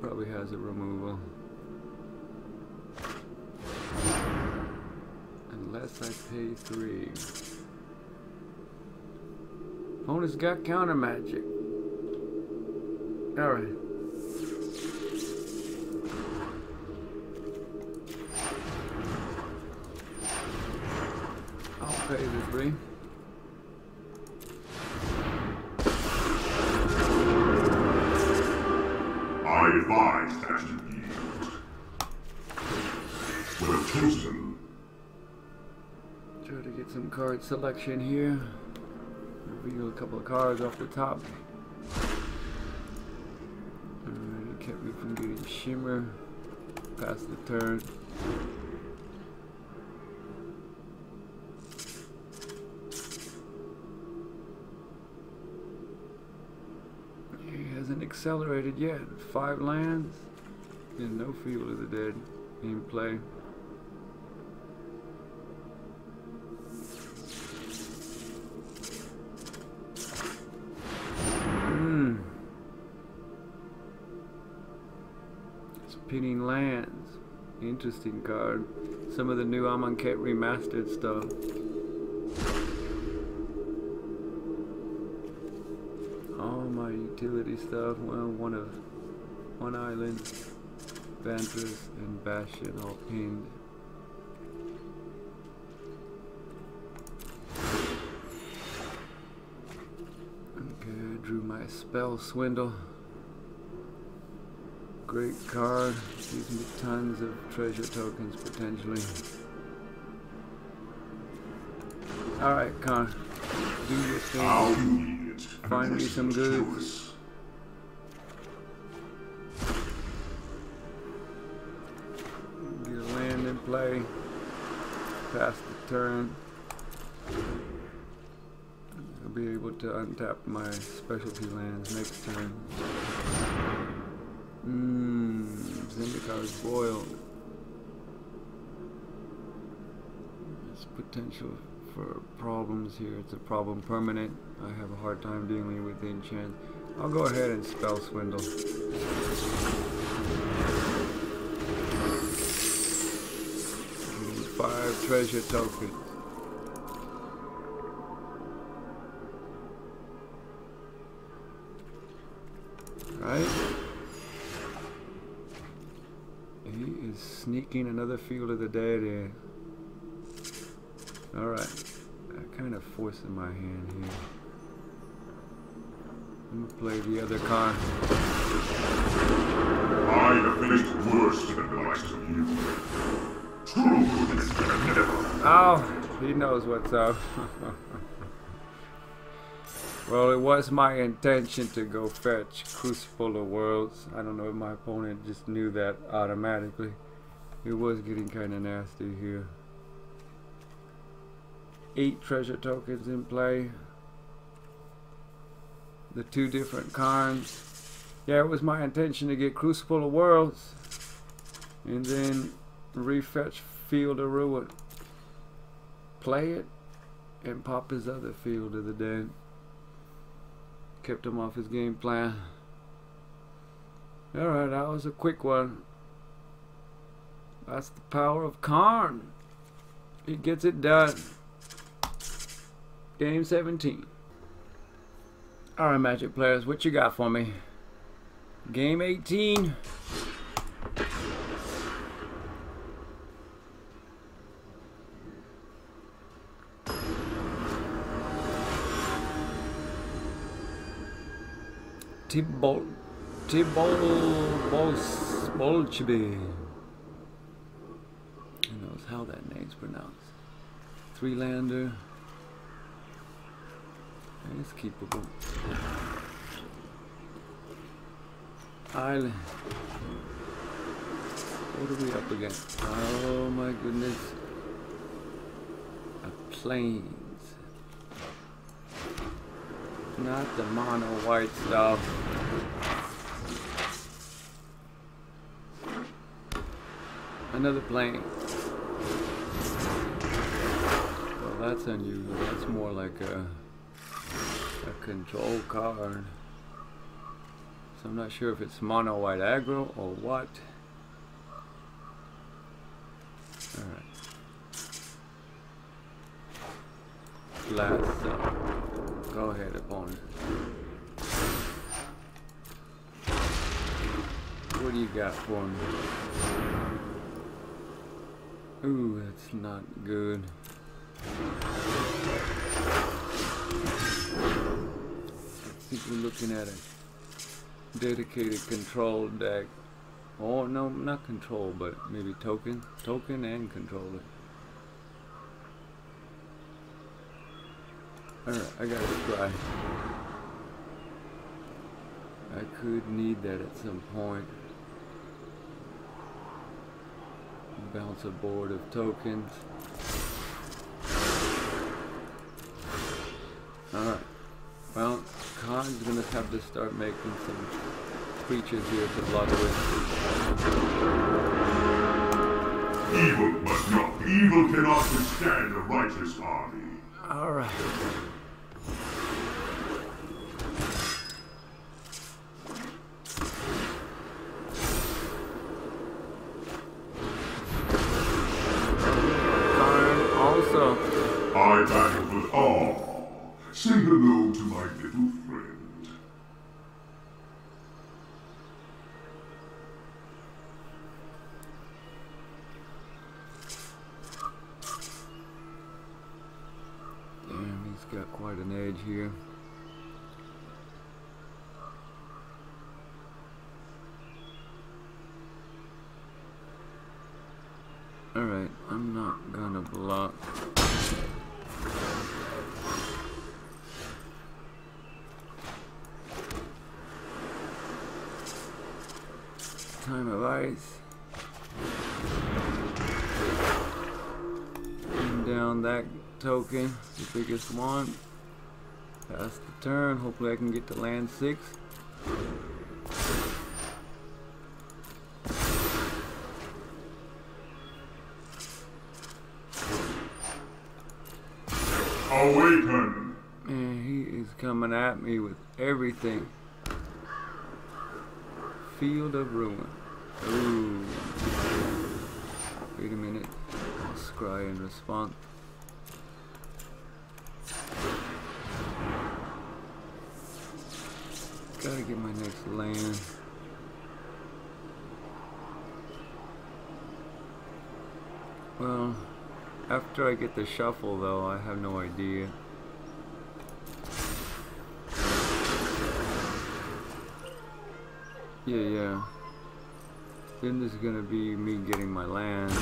Probably has a removal. Unless I pay three. Opponent's got counter magic. Alright. I'll pay the three. Selection here. Reveal a couple of cards off the top. Alright, it kept me from getting Shimmer past the turn. He hasn't accelerated yet. Five lands and no Field of the Dead in play. Interesting card. Some of the new Amonkhet remastered stuff. All my utility stuff. Well, one of one island, Vantress and Bastion all pinned. Okay, I drew my spell swindle. Great card. Gives me tons of treasure tokens potentially. Alright, Karn. Do your thing. you need it. Find me some goods. Get a land in play. Pass the turn. I'll be able to untap my specialty lands next turn. Mmm, Zendikar's Roil. There's potential for problems here. It's a problem permanent. I have a hard time dealing with the enchant. I'll go ahead and spell swindle. Five treasure tokens. Sneaking another field of the dead in. Alright. I kind of forcing my hand here. I'm gonna play the other card. I have faced worse than the likes of you. True goodness can never. Oh, he knows what's up. well, it was my intention to go fetch Crucible of Worlds. I don't know if my opponent just knew that automatically. It was getting kind of nasty here. Eight treasure tokens in play. The two different cards. Yeah, it was my intention to get Crucible of Worlds. And then refetch Field of Ruin play it and pop his other field of the dead. Kept him off his game plan. Alright, that was a quick one. That's the power of Karn. He gets it done. Game 17. Alright, Magic players, what you got for me? Game 18. Tibol Tibol. Who knows how that name's pronounced? Three lander. It's keepable. Island. What are we up against? Oh my goodness. A plains. Not the mono white stuff. Another plane. That's unusual. That's more like a a control card. So I'm not sure if it's mono white aggro or what. Alright. Last up. Go ahead, opponent. What do you got for me? Ooh, that's not good. I think we're looking at a dedicated control deck. Oh no, not control, but maybe token, token and controller. Alright, I gotta try. I could need that at some point. Bounce a board of tokens. Alright. Well, Karn's gonna have to start making some creatures here to block with. Evil must not. Evil cannot withstand a righteous army. Alright. Token, the biggest one. Pass the turn. Hopefully I can get to land six. Awaken! Man, he is coming at me with everything. Field of Ruin. Ooh. Wait a minute. Scry in response. Gotta get my next land. Well, after I get the shuffle though, I have no idea. Yeah, yeah. Then there's gonna be me getting my land.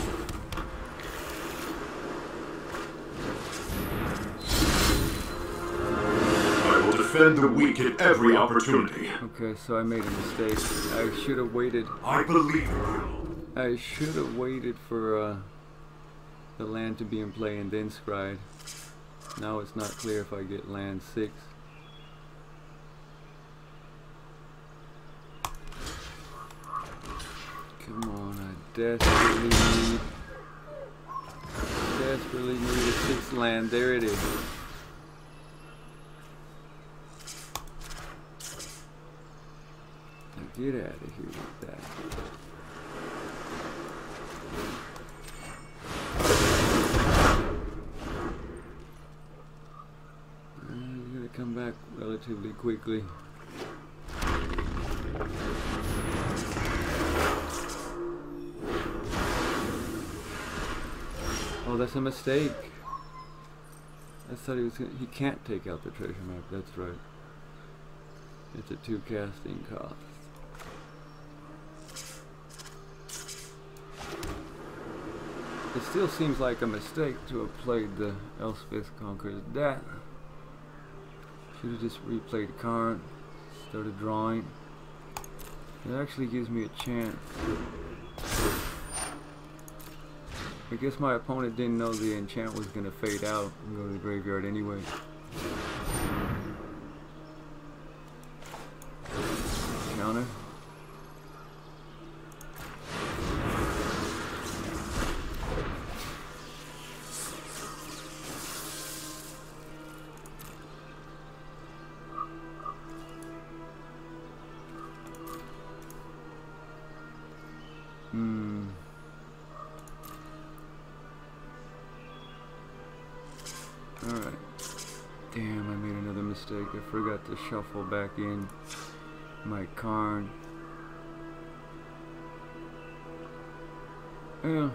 Defend the weak at every opportunity. Okay, so I made a mistake. I should have waited. I believe you. I should have waited for uh, the land to be in play and then scried. Now it's not clear if I get land six. Come on, I desperately need, desperately need a sixth land. There it is. Get out of here with that. Uh, come back relatively quickly. Oh, that's a mistake. I thought he was gonna, he can't take out the treasure map. That's right. It's a two casting cost. It still seems like a mistake to have played the Elspeth Conquers Death. Should have just replayed Karn, started drawing. It actually gives me a chance. I guess my opponent didn't know the enchant was gonna fade out and go to the graveyard anyway. Shuffle back in my Karn. Yeah.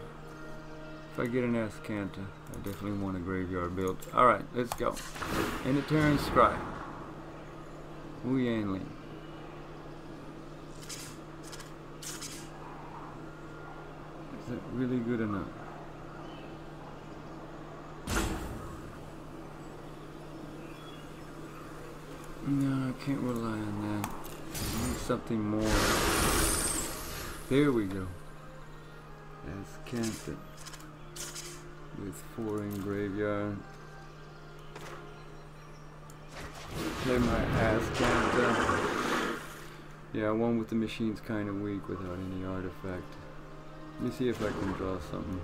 If I get an Azcanta, I definitely want a graveyard built. Alright, let's go. In the turn, strike. Wu Yanling. Is that really good enough? No, I can't rely on that. I need something more. There we go. Azcanta. With four in graveyard. Play my ass Canton. Yeah, one with the machine's kind of weak without any artifact. Let me see if I can draw something.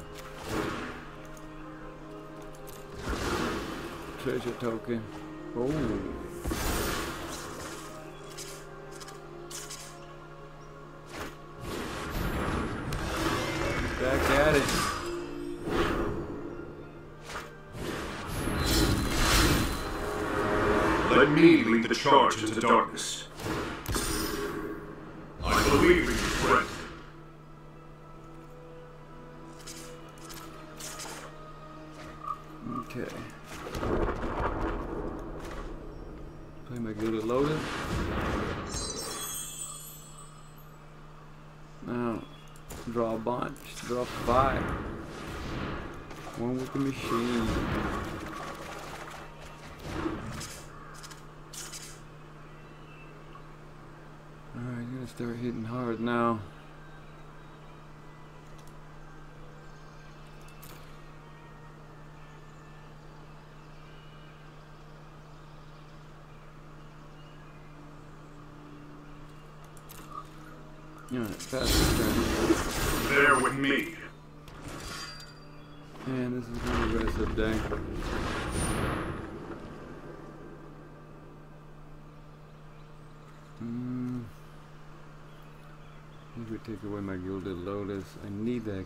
Treasure token. Oh. Charge into darkness.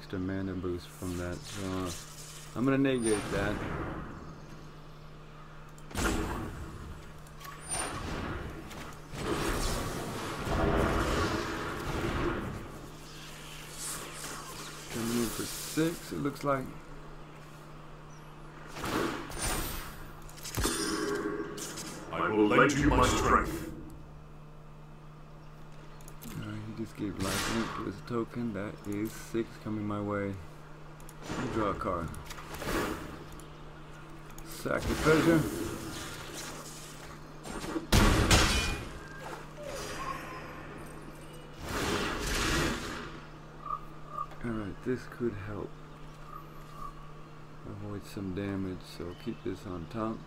Extra mana boost from that, so uh, I'm gonna negate that. Coming in for six, it looks like. I will lend you my strength. Alright, he just gave life to his token. That is six coming my way. Draw a card. Sack the treasure. Alright, this could help. Avoid some damage, so keep this on top.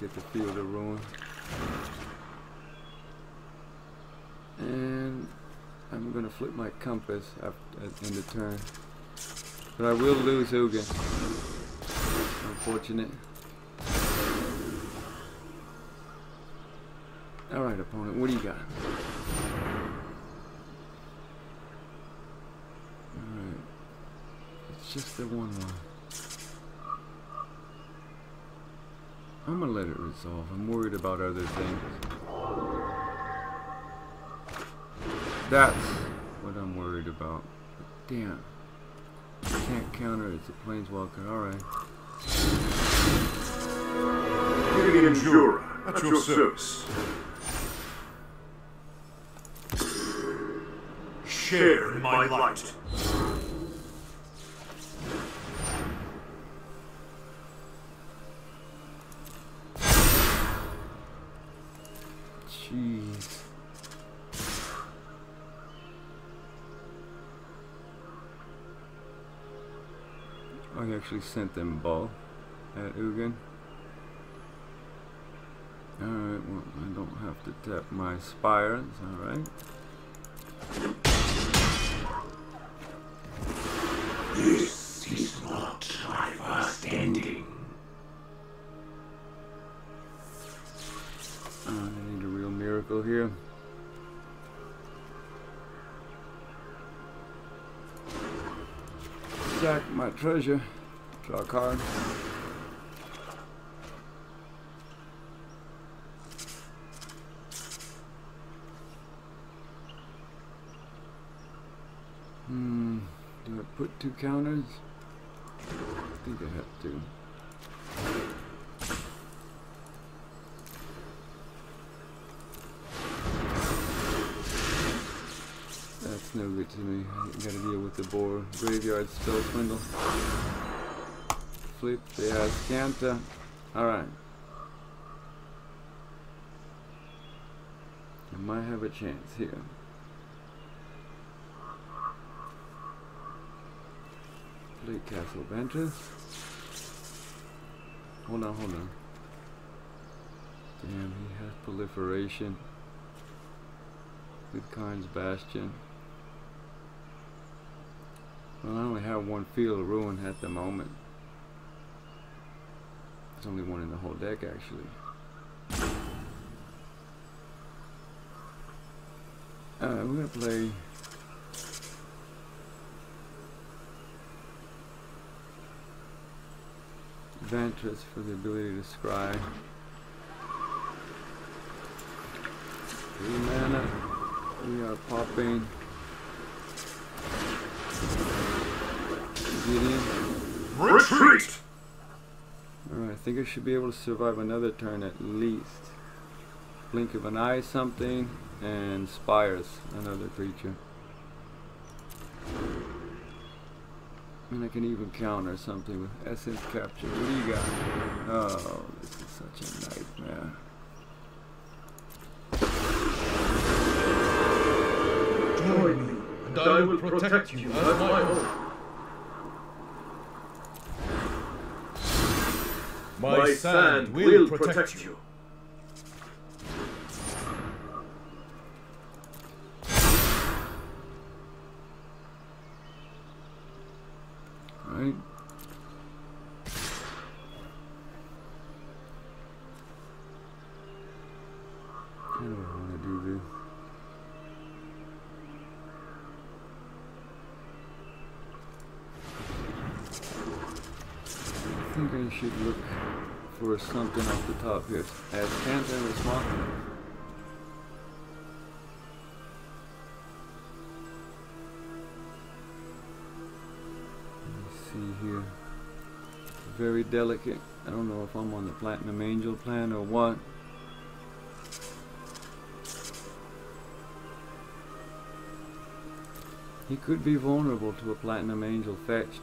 Get the field of ruin. And I'm gonna flip my compass at, in the turn. But I will lose Ugin. Unfortunate. Alright, opponent, what do you got? Alright. It's just the one one. I'm gonna let it resolve. I'm worried about other things. That's what I'm worried about. Damn. Can't can't counter. It's a planeswalker. All right. Gideon Jura, at your service. Share in my light. Sent them both at Ugin. Alright, well, I don't have to tap my spires, alright. This is not my first ending. Uh, I need a real miracle here. Sack my treasure. Card. Hmm. Do I put two counters? I think I have to. That's no good to me. I gotta deal with the boar. Graveyard spell swindle. Flip the Azcanta. Alright. I might have a chance here. Play Castle Vantress. Hold on, hold on. Damn, he has proliferation with Karn's Bastion. Well, I only have one Field Ruin at the moment. There's only one in the whole deck, actually. Alright, we're gonna play. Vantress for the ability to scry. Three mana. We are popping. Gideon. Retreat! Think I should be able to survive another turn at least. Blink of an eye something, and Spires, another creature. And I can even counter something with Essence Capture. What do you got? Oh, this is such a nightmare. Join me, and I will protect you as my own. My sand will protect you. Right? I don't want to do this. I think I should look for something here. As Canton response. Let me see here. Very delicate. I don't know if I'm on the Platinum Angel plan or what. He could be vulnerable to a Platinum Angel fetched.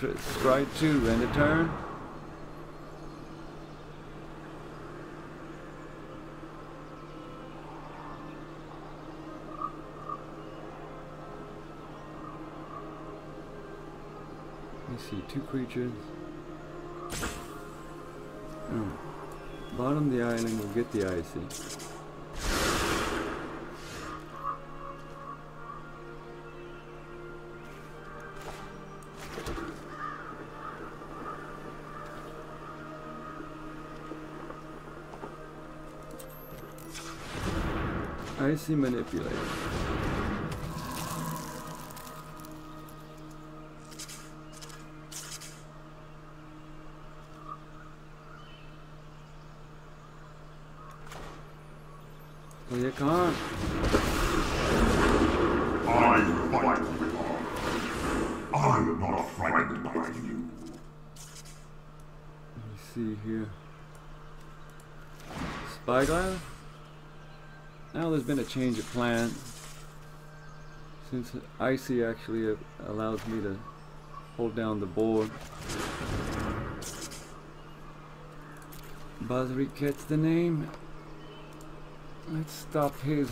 Strike two, end of turn. Let see, two creatures. Oh. Bottom the island will get the icy. Icy manipulator. Well, you can't. I will fight with honor. I am not frightened by you. Let me see here. Spyglass? Change of plan. Since Icy actually uh, allows me to hold down the board. Basri gets the name. Let's stop his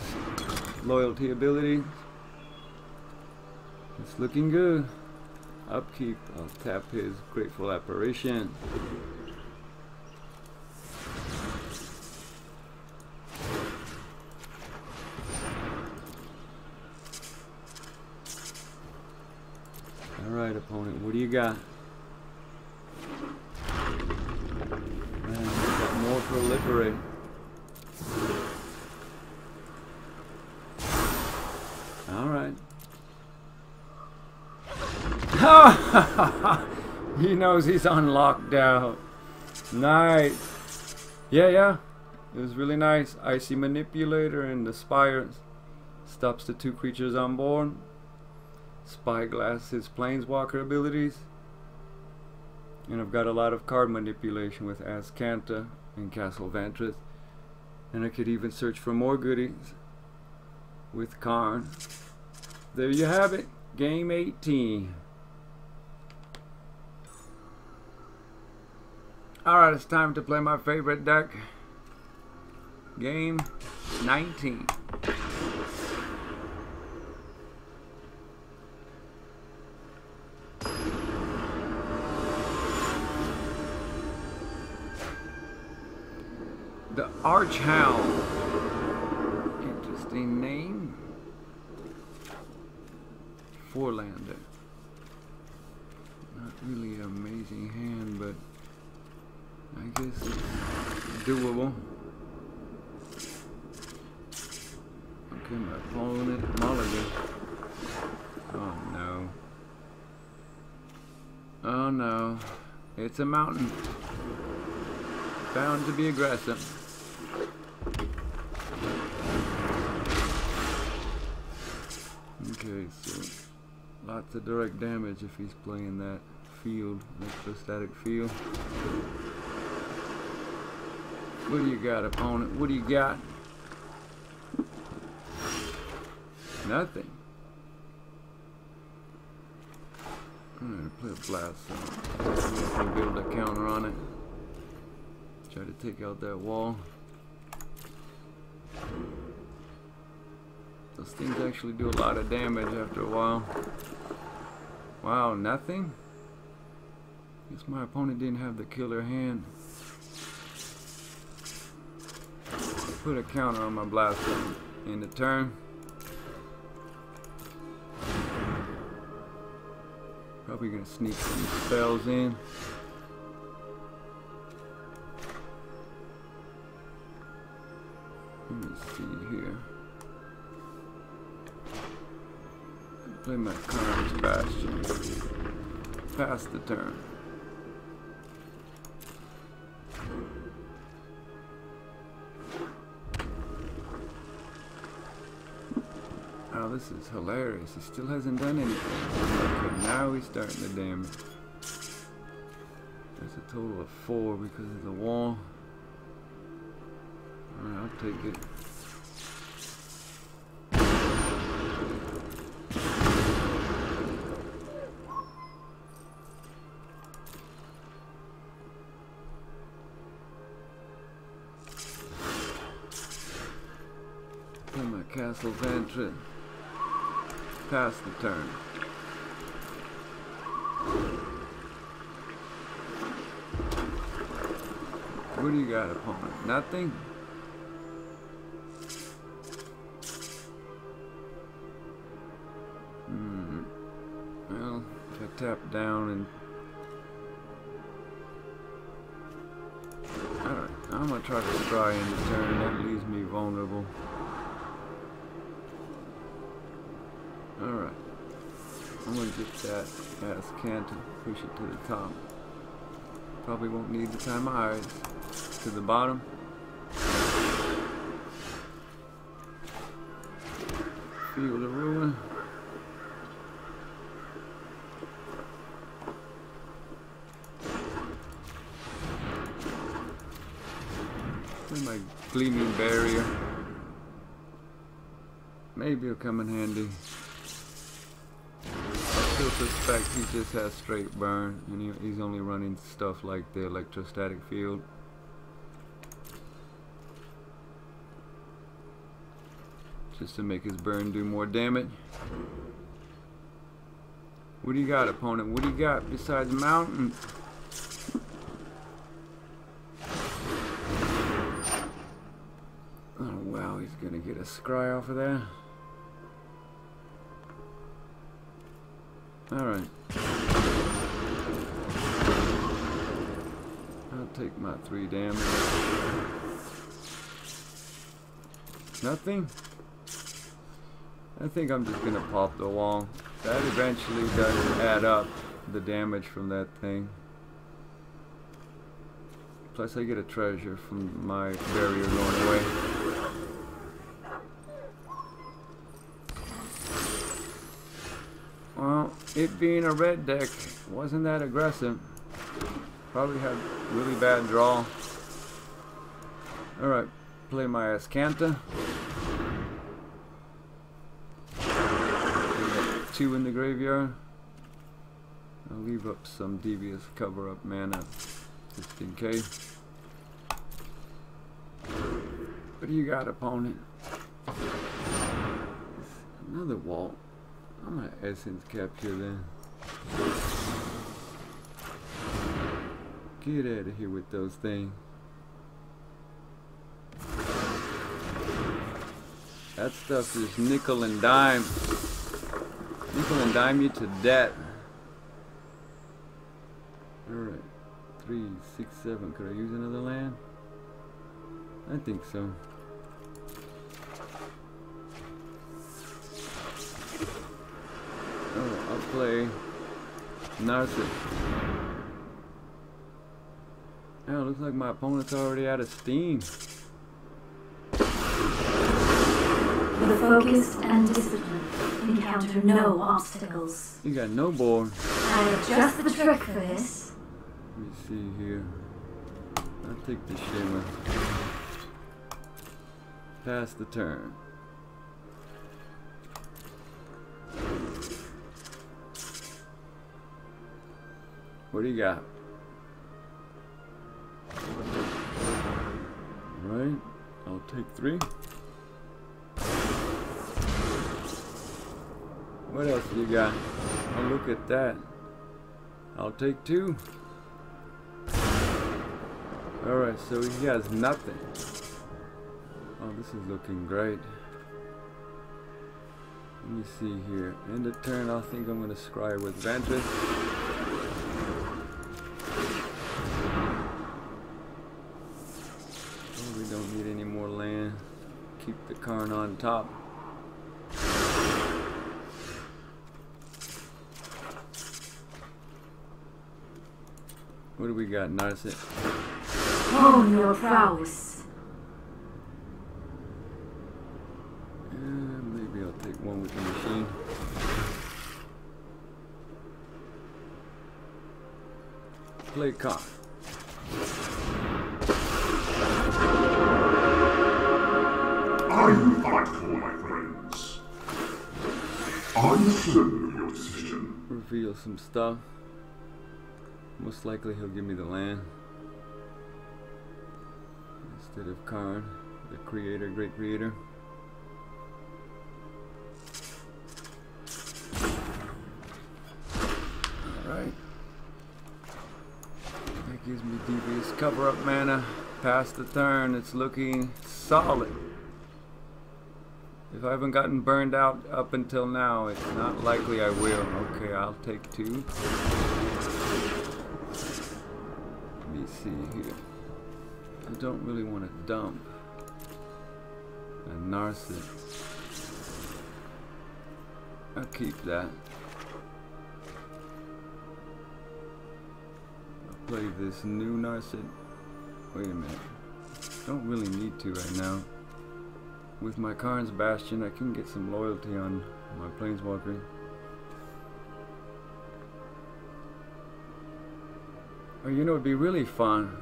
loyalty ability. It's looking good. Upkeep. I'll tap his grateful apparition. Alright, opponent, what do you got? Man, you got more proliferate. Alright. he knows he's on lockdown. Nice. Yeah, yeah. It was really nice. Icy Manipulator and the Spires. Stops the two creatures on board. Spyglass his Planeswalker abilities. And I've got a lot of card manipulation with Azcanta and Castle Vantress. And I could even search for more goodies with Karn. There you have it. Game 18. Alright, it's time to play my favorite deck. Game 19. The Archhound. Interesting name. Four-lander. Not really an amazing hand, but I guess it's doable. Okay, my opponent, Mulligan. Oh no. Oh no. It's a mountain. Bound to be aggressive. Okay, so lots of direct damage if he's playing that field, electrostatic field. What do you got, opponent? What do you got? Nothing. I'm gonna play a blast I can build a counter on it. Try to take out that wall. Those things actually do a lot of damage after a while. Wow, nothing? Guess my opponent didn't have the killer hand. Put a counter on my blast zone in the turn. Probably gonna sneak some spells in. Let me see here. Play my Karn's Bastion. Pass the turn. This is hilarious. He still hasn't done anything. Okay, now he's starting the damage. There's a total of four because of the wall. Alright, I'll take it. Pass the turn. What do you got, opponent? Nothing? That ass can to push it to the top. Probably won't need to tie my eyes to the bottom. Feel the ruin. Where's my gleaming barrier? Maybe it'll come in handy. Suspect he just has straight burn, and he, he's only running stuff like the electrostatic field. Just to make his burn do more damage. What do you got, opponent? What do you got besides mountain? Oh wow, he's gonna get a scry off of there. Alright. I'll take my three damage. Nothing? I think I'm just gonna pop the wall. That eventually does add up the damage from that thing. Plus I get a treasure from my barrier going away. Well, it being a red deck wasn't that aggressive. Probably had really bad draw. Alright, play my Azcanta. Two in the graveyard. I'll leave up some devious cover up mana just in case. What do you got, opponent? Another wall. Ah, I'm gonna essence capture then. Get out of here with those things. That stuff is nickel and dime. Nickel and dime you to death. Alright. Three, six, seven. Could I use another land? I think so. Play Narset. Oh, looks like my opponent's already out of steam. With focus and discipline, encounter no obstacles. You got no board. I have just the trick for this. Let me see here. I'll take the shimmer. Pass the turn. What do you got? Right, I'll take three. What else you got? Oh, look at that. I'll take two. Alright, so he has nothing. Oh, this is looking great. Let me see here. End of turn, I think I'm going to scry with Vantress. Top. What do we got, Narset? Hone your prowess. Stuff. Most likely he'll give me the land. Instead of Karn, the creator, great creator. Alright. That gives me devious cover up mana. Past the turn, it's looking solid. If I haven't gotten burned out up until now, it's not likely I will. Okay, I'll take two. Let me see here. I don't really want to dump a Narset. I'll keep that. I'll play this new Narset. Wait a minute. Don't really need to right now. With my Karn's Bastion, I can get some loyalty on my Planeswalker. Or you know, it'd be really fun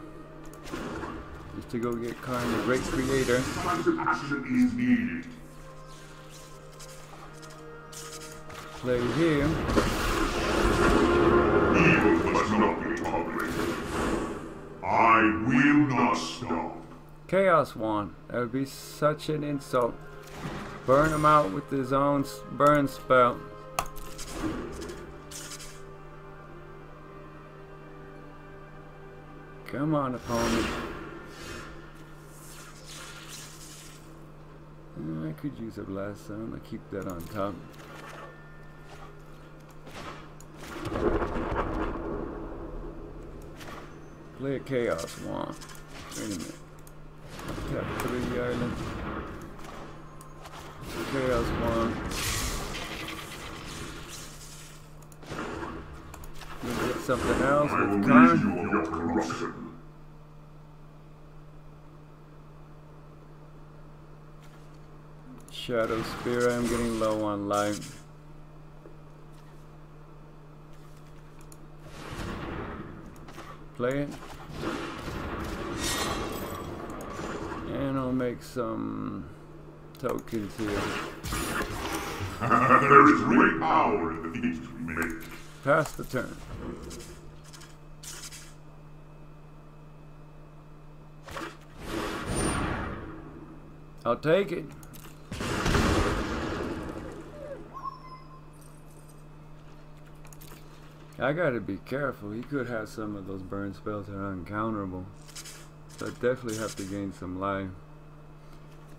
just to go get Karn, the Great Creator. Play him. Evil must not be tolerated. I will not stop. Chaos Wand. That would be such an insult. Burn him out with his own burn spell. Come on, opponent. I could use a blast zone. I keep that on top. Play a Chaos Wand. Wait a minute. Tap three island. Chaos Wand. We get something else I with rid Karn. you your corruption. Shadow Spear, I'm getting low on life. Play it. And I'll make some tokens here. there is great power in the things we make. Pass the turn. I'll take it. I gotta be careful. He could have some of those burn spells that are uncounterable. So I definitely have to gain some life.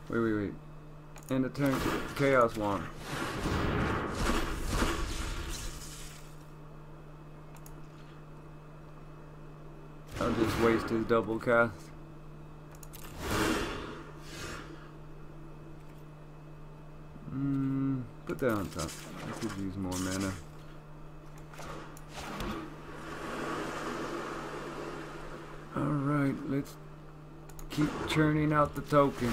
Wait, wait, wait. End of turn. Chaos Wand. I'll just waste his double cast. Mm, put that on top. I could use more mana. Alright, let's keep churning out the token.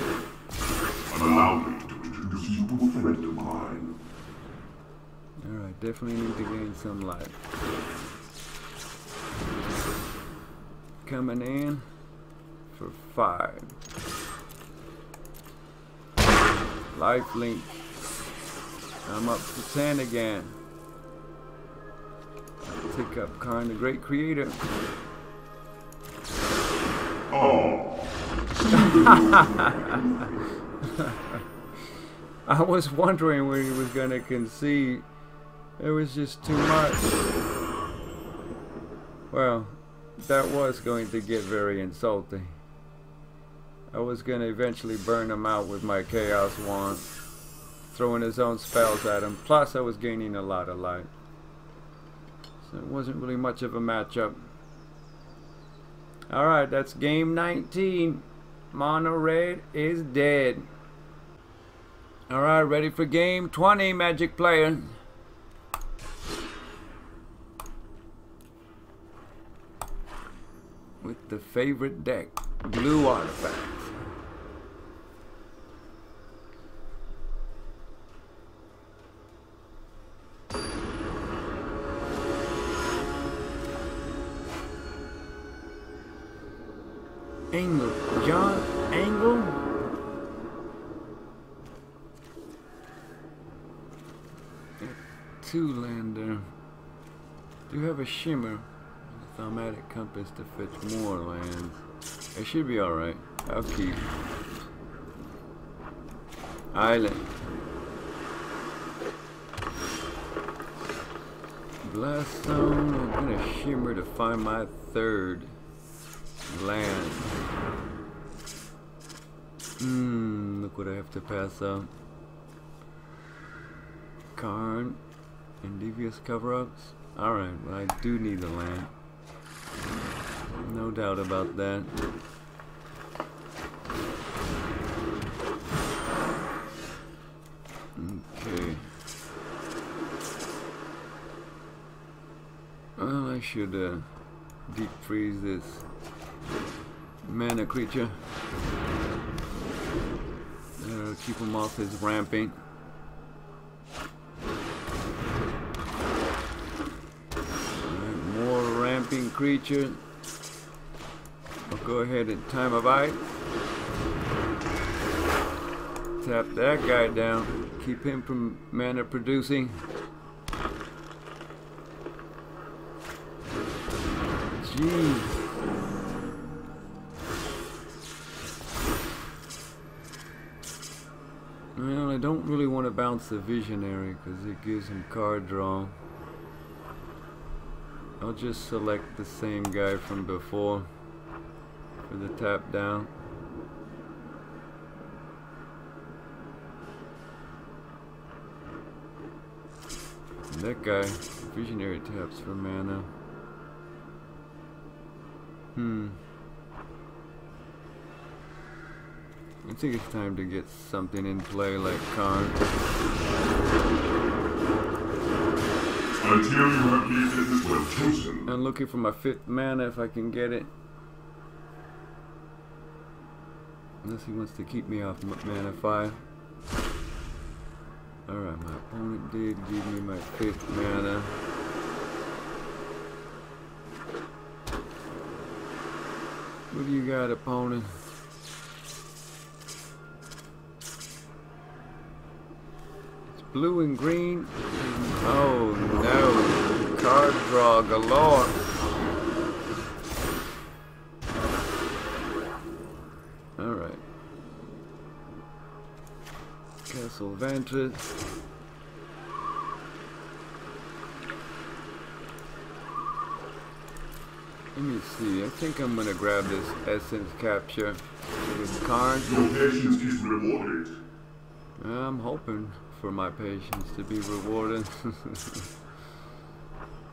Allow me to introduce you to a friend of mine. Alright, definitely need to gain some life. Coming in for five. Life link. I'm up to 10 again. Pick up Karn, the great creator. Oh, I was wondering when he was gonna concede. It was just too much. Well, that was going to get very insulting. I was gonna eventually burn him out with my Chaos Wand, throwing his own spells at him. Plus, I was gaining a lot of life. So it wasn't really much of a matchup. Alright, that's game 19. Mono Red is dead. Alright, ready for game 20, Magic player. With the favorite deck, Blue Artifact. Angle. John Angle? Two lander. Do have a shimmer. Thaumatic compass to fetch more lands. It should be alright. I'll keep. Island. Blast zone. I'm gonna shimmer to find my third land. Hmm, look what I have to pass up. Karn and devious cover-ups. Alright, well I do need the land. No doubt about that. Okay. Well, I should uh, deep freeze this mana creature. Keep him off his ramping. More ramping creature. I'll go ahead and Time of Ice. Tap that guy down. Keep him from mana producing. Jeez. Bounce the Visionary because it gives him card draw. I'll just select the same guy from before for the tap down. That guy, Visionary taps for mana. Hmm. I think it's time to get something in play like chosen. I'm looking for my fifth mana if I can get it. Unless he wants to keep me off mana 5. Alright, my opponent did give me my fifth mana. What do you got, opponent? Blue and green. Oh no. Card draw galore. Alright. Castle Vantress. Let me see. I think I'm gonna grab this essence capture with card. Your patience is rewarded. I'm hoping for my patience to be rewarded.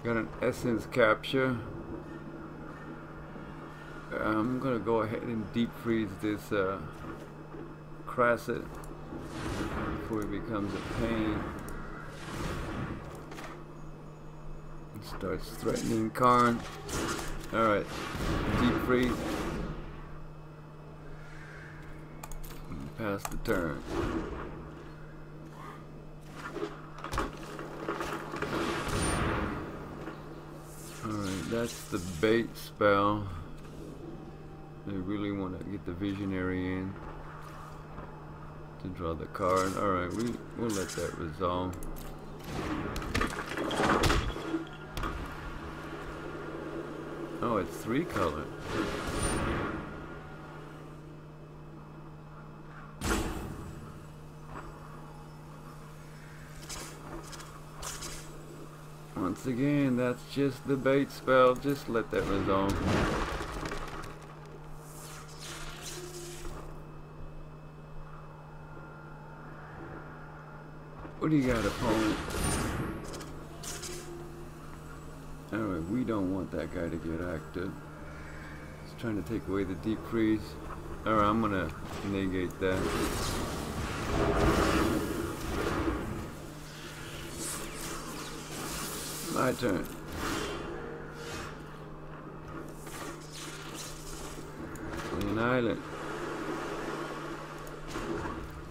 Got an essence capture. I'm gonna go ahead and deep freeze this uh, Crasset before it becomes a pain. It starts threatening Karn. Alright, deep freeze. Pass the turn. Alright, that's the bait spell. They really want to get the visionary in to draw the card. Alright, we, we'll let that resolve. Oh, it's three color. Once again, that's just the bait spell. Just let that resolve. What do you got, opponent? Alright, we don't want that guy to get active. He's trying to take away the deep freeze. Alright, I'm gonna negate that. My turn. An island.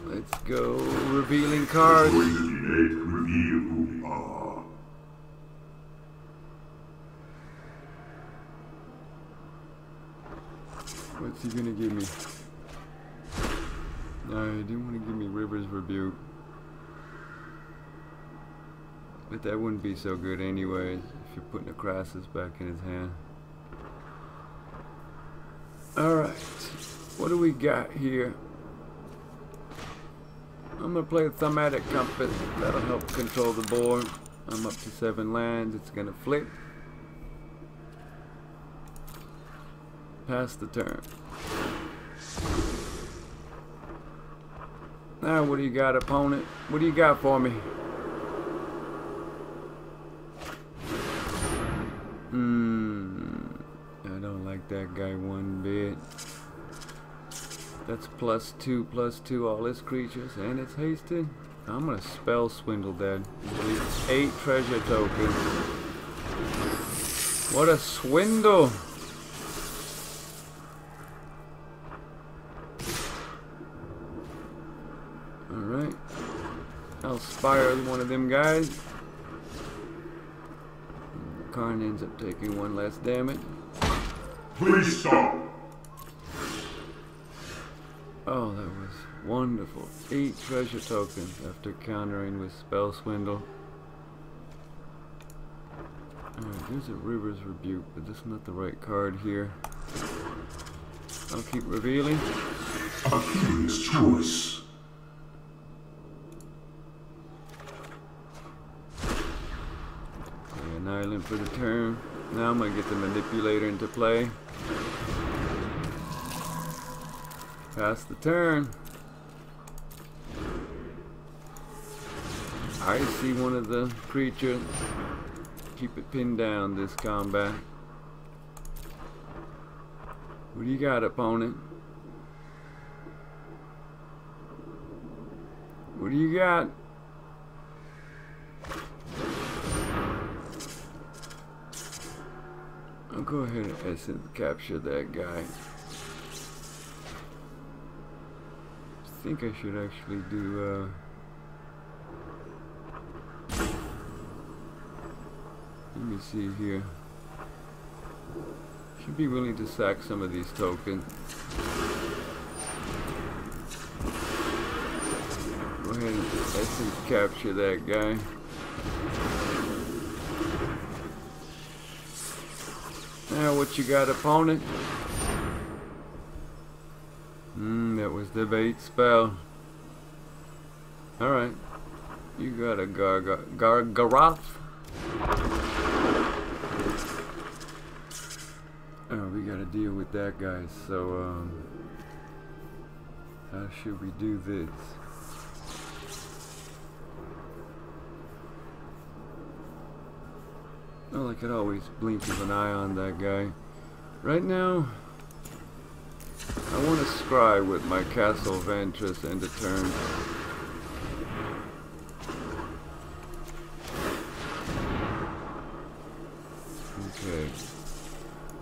Let's go. Revealing cards. Choice to be made, reveal who we are. What's he gonna give me? No, he didn't want to give me River's Rebuke. But that wouldn't be so good anyway if you're putting a Crassus back in his hand. Alright, what do we got here? I'm gonna play a Thaumatic Compass, that'll help control the board. I'm up to seven lands, it's gonna flip. Pass the turn. Now, what do you got, opponent? What do you got for me? That guy one bit. That's plus two, plus two, all his creatures, and it's hasted. I'm gonna spell swindle that. Eight treasure tokens. What a swindle! Alright. I'll spire one of them guys. Karn ends up taking one less damage. Please stop. Oh, that was wonderful. Eight treasure tokens after countering with Spell Swindle. Alright, there's a River's Rebuke, but this is not the right card here. I'll keep revealing. A curious choice. An island for the turn. Now I'm gonna get the manipulator into play. Pass the turn. I see one of the creatures. Keep it pinned down this combat. What do you got, opponent? What do you got? I'll go ahead and capture that guy. I think I should actually do, uh... Let me see here. Should be willing to sack some of these tokens. Go ahead and capture that guy. Now what you got opponent? Bait spell. Alright. You got a gar gar gar? Oh, we gotta deal with that guy, so um how should we do this? Well, I could always blink with an eye on that guy. Right now, I want to scry with my Castle Vantress of turn. Okay.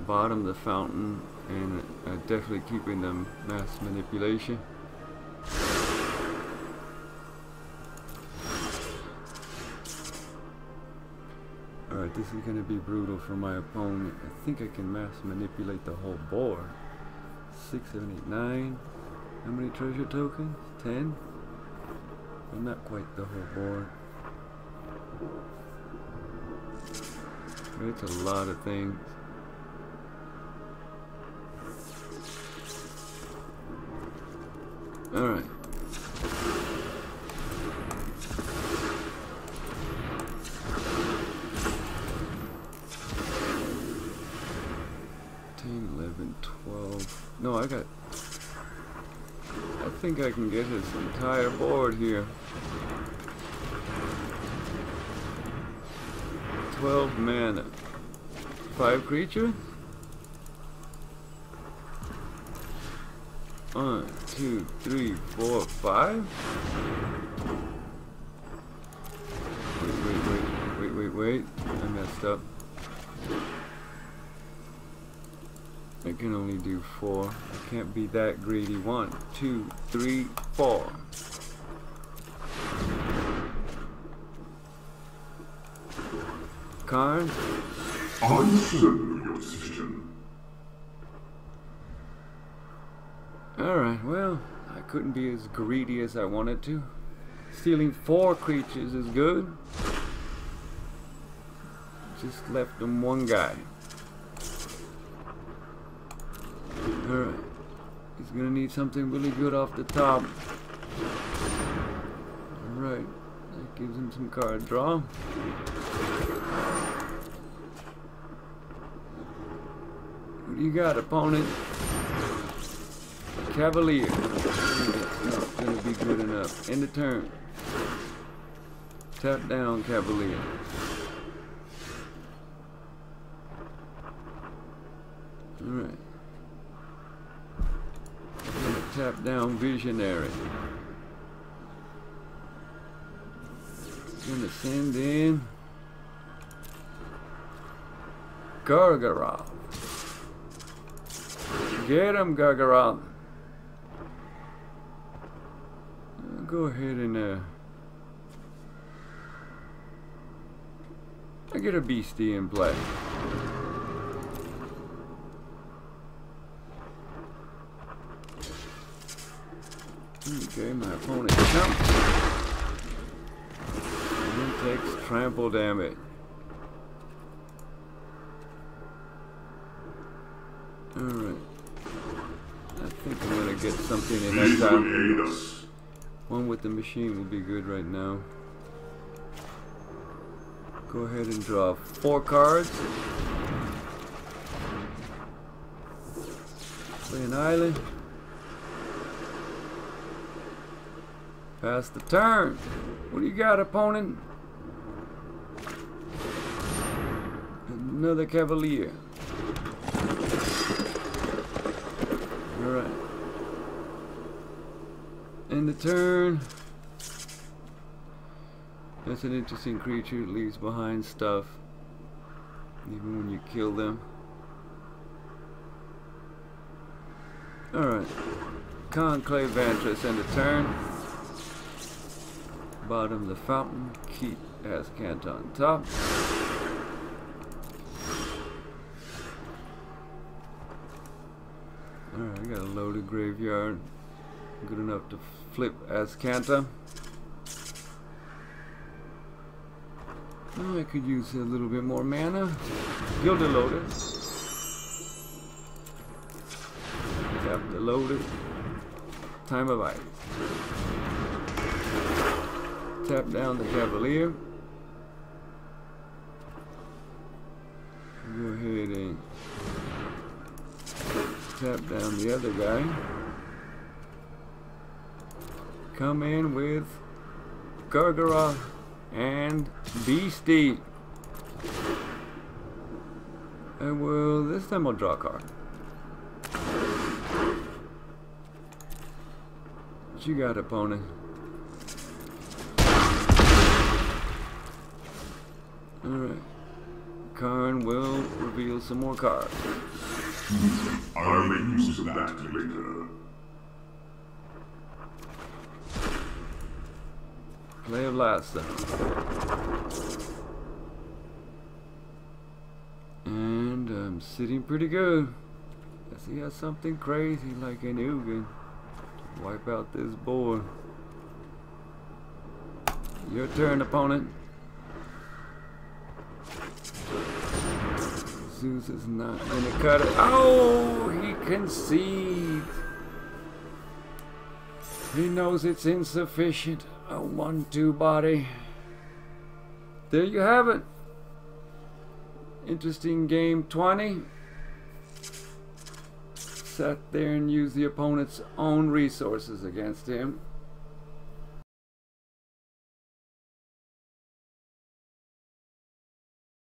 Bottom the fountain, and uh, definitely keeping them mass manipulation. Alright, this is gonna be brutal for my opponent. I think I can mass manipulate the whole board. Six, seven, eight, nine. How many treasure tokens? Ten? Well, not quite the whole board. It's a lot of things. Alright. Ten, eleven, twelve. No, I got... I can get his entire board here. 12 mana. 5 creatures? One, two, three, four, five? Wait, wait, wait, wait, wait, wait. I messed up. Can only do four. I can't be that greedy. One, two, three, four. Karn? Of your decision. Alright, well, I couldn't be as greedy as I wanted to. Stealing four creatures is good. Just left them one guy. Alright. He's gonna need something really good off the top. Alright. That gives him some card draw. What do you got, opponent? Cavalier. No. gonna be good enough. End the turn. Tap down, Cavalier. Alright. Tap down, Visionary. Gonna send in Gargaroth. Get him, Gargaroth. Go ahead and uh, I get a beastie in play. Okay, my opponent jumps and takes trample damage. Alright. I think I'm gonna get something in that time. One with the machine will be good right now. Go ahead and draw four cards. Play an island. Pass the turn. What do you got, opponent? Another cavalier. Alright. End the turn. That's an interesting creature. It leaves behind stuff. Even when you kill them. Alright. Conclave Vantress end the turn. Bottom of the fountain. Keep Azcanta top. Alright, I got a loaded graveyard. Good enough to flip Azcanta. Oh, I could use a little bit more mana. Gilded Lotus. Tap the Lotus. Time of Ice. Tap down the Cavalier. Go ahead and tap down the other guy. Come in with Gargaroth and Beastie. And well, this time I'll draw a card. What you got, opponent? Alright. Karn will reveal some more cards. I'll make use of that later. Play of last time. And I'm sitting pretty good. Unless he has something crazy like an Ugin. Wipe out this board. Your turn, opponent. Zeus is not gonna cut it. Oh, he concedes. He knows it's insufficient. A one-two body. There you have it. Interesting game 20. Sat there and used the opponent's own resources against him.